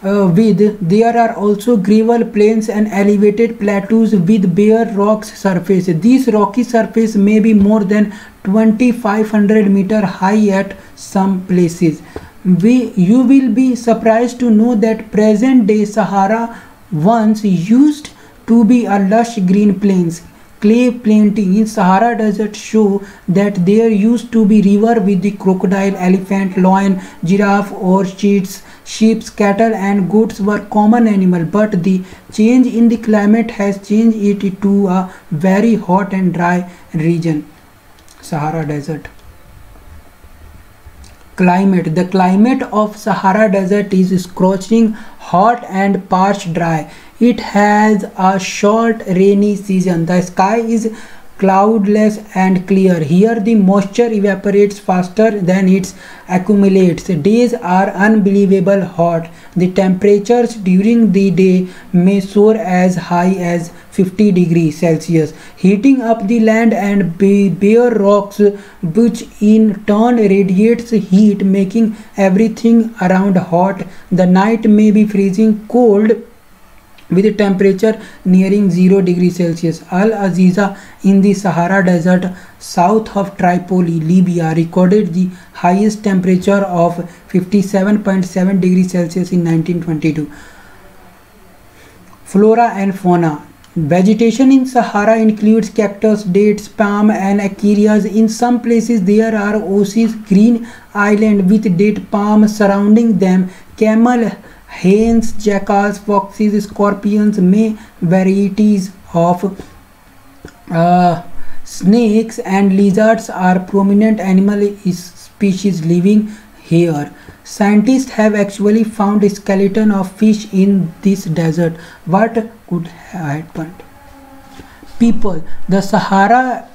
Speaker 1: uh, with there are also gravel plains and elevated plateaus with bare rocks surface. This rocky surface may be more than 2500 meter high at some places. We you will be surprised to know that present day sahara once used to be a lush green plains. Clay planting in Sahara Desert show that there used to be river with the crocodile, elephant, lion, giraffe, orchids, sheep, cattle and goats were common animal but the change in the climate has changed it to a very hot and dry region. Sahara Desert climate the climate of sahara desert is scorching hot and parched dry it has a short rainy season. The sky is cloudless and clear. Here the moisture evaporates faster than it accumulates. Days are unbelievable hot. The temperatures during the day may soar as high as 50 degrees Celsius, heating up the land and bare rocks which in turn radiates heat making everything around hot. The night may be freezing cold with a temperature nearing 0 degrees Celsius. Al Azizia in the Sahara Desert south of Tripoli, Libya recorded the highest temperature of 57.7 degrees Celsius in 1922. Flora and fauna Vegetation in Sahara includes cactus, dates, palm and acacias. In some places there are oases, green island with date palm surrounding them, camel hens, jackals, foxes, scorpions, may varieties of uh, snakes and lizards are prominent animal species living here. Scientists have actually found a skeleton of fish in this desert. What could have happened? People, the Sahara,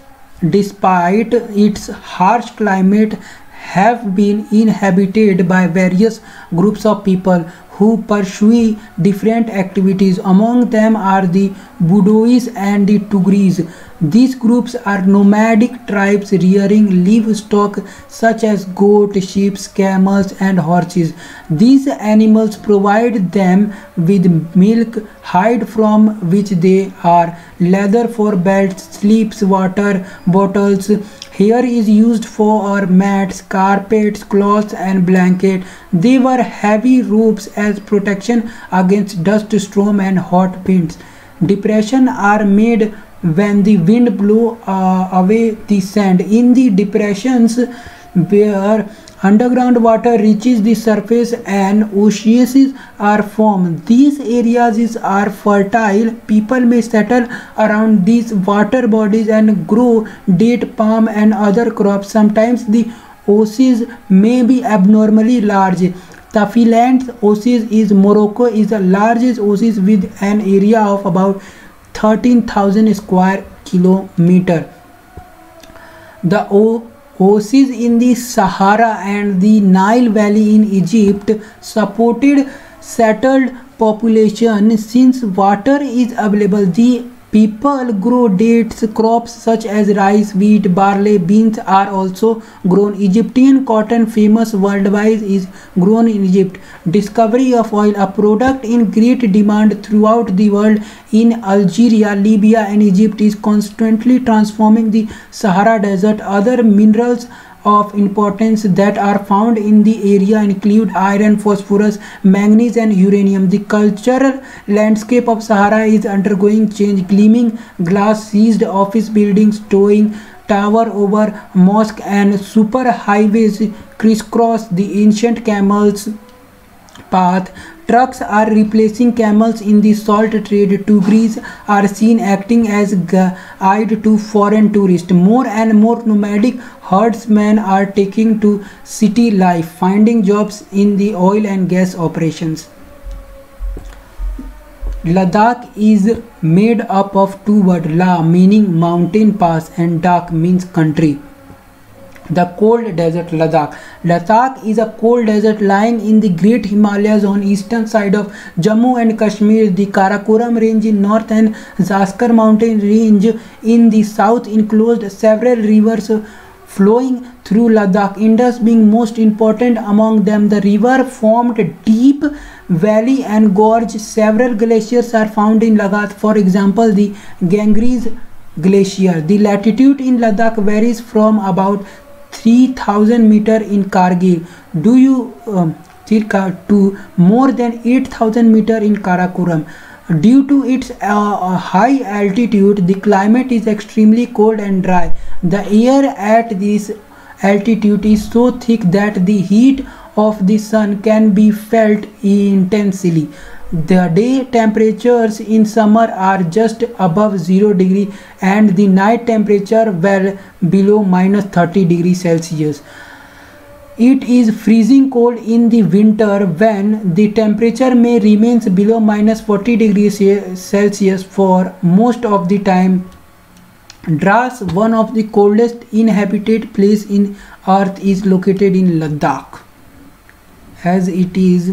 Speaker 1: despite its harsh climate, have been inhabited by various groups of people who pursue different activities. Among them are the Bedouins and the Tuaregs. These groups are nomadic tribes rearing livestock such as goat, sheep, camels and horses. These animals provide them with milk, hide from which they are, leather for belts, sleeps, water bottles, here is used for our mats, carpets, cloths and blanket. They were heavy roofs as protection against dust storm and hot winds. Depression are made when the wind blew uh, away the sand. In the depressions where Underground water reaches the surface and oases are formed. These areas are fertile. People may settle around these water bodies and grow date, palm and other crops. Sometimes the oases may be abnormally large. Tafilalt oasis is Morocco is the largest oasis with an area of about 13,000 square kilometer. The o Oases in the Sahara and the Nile Valley in Egypt supported settled population since water is available. The People grow dates, crops such as rice, wheat, barley, beans are also grown. Egyptian cotton, famous worldwide, is grown in Egypt. Discovery of oil, a product in great demand throughout the world in Algeria, Libya and Egypt is constantly transforming the Sahara Desert. Other minerals of importance that are found in the area include iron, phosphorus, manganese and uranium. The cultural landscape of Sahara is undergoing change. Gleaming glass seized office buildings, towing tower over mosque and super highways crisscross the ancient camels path. Trucks are replacing camels in the salt trade. Tuaregs are seen acting as guide to foreign tourists. More and more nomadic herdsmen are taking to city life finding jobs in the oil and gas operations. Ladakh is made up of two words La meaning mountain pass and Dak means country. The cold desert Ladakh. Ladakh is a cold desert lying in the Great Himalayas on eastern side of Jammu and Kashmir. The Karakoram range in north and Zanskar mountain range in the south enclosed several rivers flowing through Ladakh. Indus being most important among them. The river formed deep valley and gorge. Several glaciers are found in Ladakh. For example, the Gangri Glacier. The latitude in Ladakh varies from about 3000 meter in Kargil. Do you um, to more than 8000 meter in Karakoram. Due to its uh, high altitude, the climate is extremely cold and dry. The air at this altitude is so thick that the heat of the sun can be felt intensely. The day temperatures in summer are just above 0 degree and the night temperature well below minus 30 degree Celsius. It is freezing cold in the winter when the temperature may remains below minus 40 degrees Celsius for most of the time. Dras, one of the coldest inhabited place in earth is located in Ladakh as it is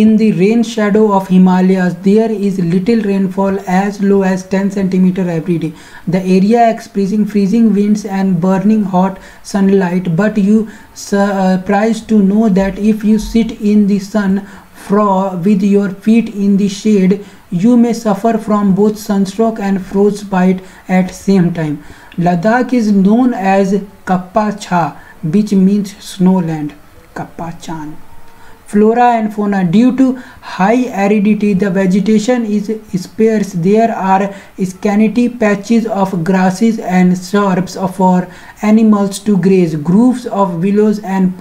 Speaker 1: in the rain shadow of Himalayas there is little rainfall as low as 10 centimeter every day the area experiencing freezing winds and burning hot sunlight but you surprised to know that if you sit in the sun fro with your feet in the shade you may suffer from both sunstroke and frostbite at same time Ladakh is known as Khapa Cha, which means snowland. Khapa Chan. Flora and fauna. Due to high aridity, the vegetation is sparse. There are scanty patches of grasses and shrubs for animals to graze. Groves of willows and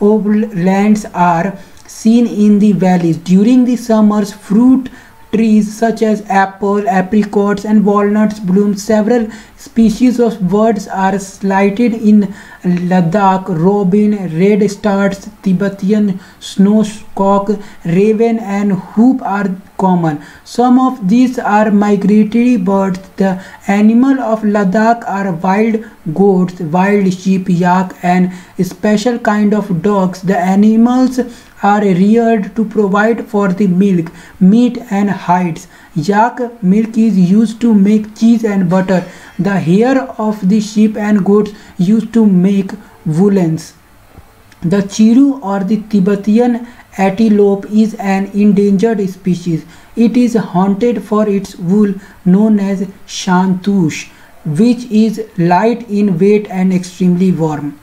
Speaker 1: lands are seen in the valleys. During the summers, fruit trees such as apple, apricots and walnuts bloom. Several species of birds are sighted in Ladakh. Robin, redstarts, Tibetan snowcock, raven and hoop are common. Some of these are migratory birds. The animal of Ladakh are wild goats, wild sheep, yak and special kind of dogs. The animals are reared to provide for the milk, meat and hides. Yak milk is used to make cheese and butter. The hair of the sheep and goats used to make woolens. The chiru or the Tibetan antelope is an endangered species. It is hunted for its wool known as shahtoosh, which is light in weight and extremely warm.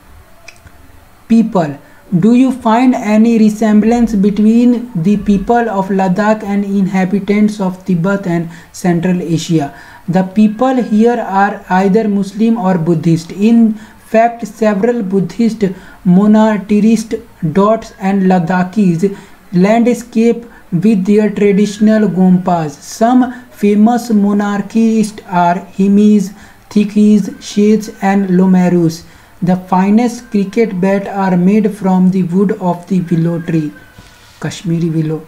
Speaker 1: People do you find any resemblance between the people of Ladakh and inhabitants of Tibet and Central Asia? The people here are either Muslim or Buddhist. In fact, several Buddhist monasteries dots and Ladakhis landscape with their traditional gompas. Some famous monarchists are Hemis, Thiksey, Shades and Lamayuru. The finest cricket bat are made from the wood of the willow tree, Kashmiri willow.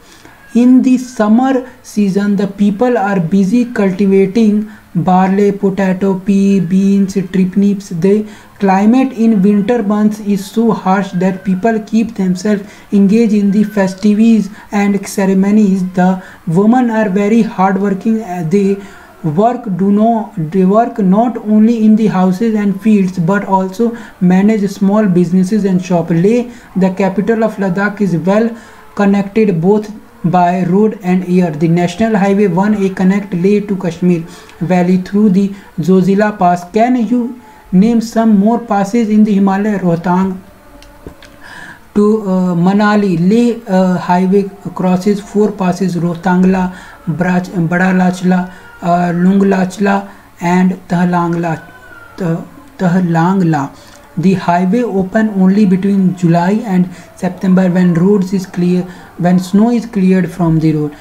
Speaker 1: In the summer season, the people are busy cultivating barley, potato, pea, beans, turnips. The climate in winter months is so harsh that people keep themselves engaged in the festivities and ceremonies. The women are very hardworking. They work do not work not only in the houses and fields but also manage small businesses and shop leh the capital of ladakh is well connected both by road and air the national highway 1a connect leh to kashmir valley through the zojila pass can you name some more passes in the himalaya rohtang to uh, Manali, Leh uh, highway crosses four passes Rohtangla, Brach, Bada Lachla, uh, Lunglachla and. Tanglangla. The highway open only between July and September when roads is clear when snow is cleared from the road.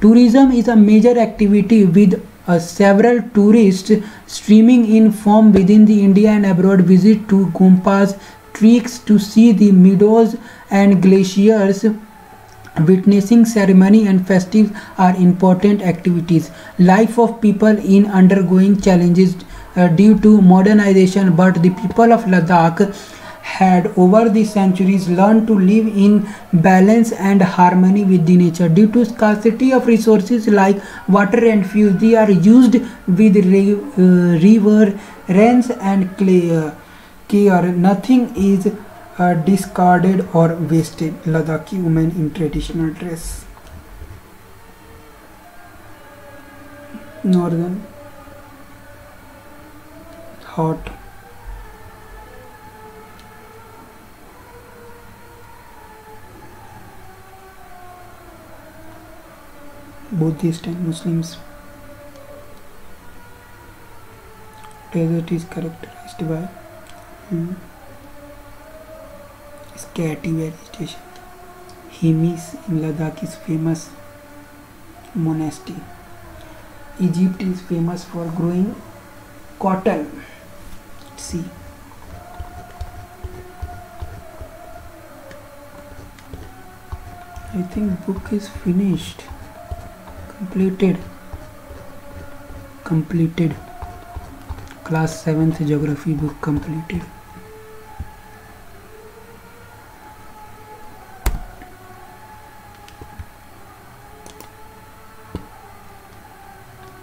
Speaker 1: Tourism is a major activity with uh, several tourists streaming in from within the India and abroad visit to Gompas treks to see the meadows and glaciers witnessing ceremony and festives are important activities. Life of people in undergoing challenges uh, due to modernization but the people of ladakh had over the centuries learned to live in balance and harmony with the nature. Due to scarcity of resources like water and fuel they are used with uh, river rains and care. Nothing is discarded or wasted Ladakhi women in traditional dress northern hot Buddhist and Muslims desert is characterize by scanty valley station Hemis in Ladakh is famous monastery Egypt is famous for growing cotton see I think book is finished completed completed class seventh geography book completed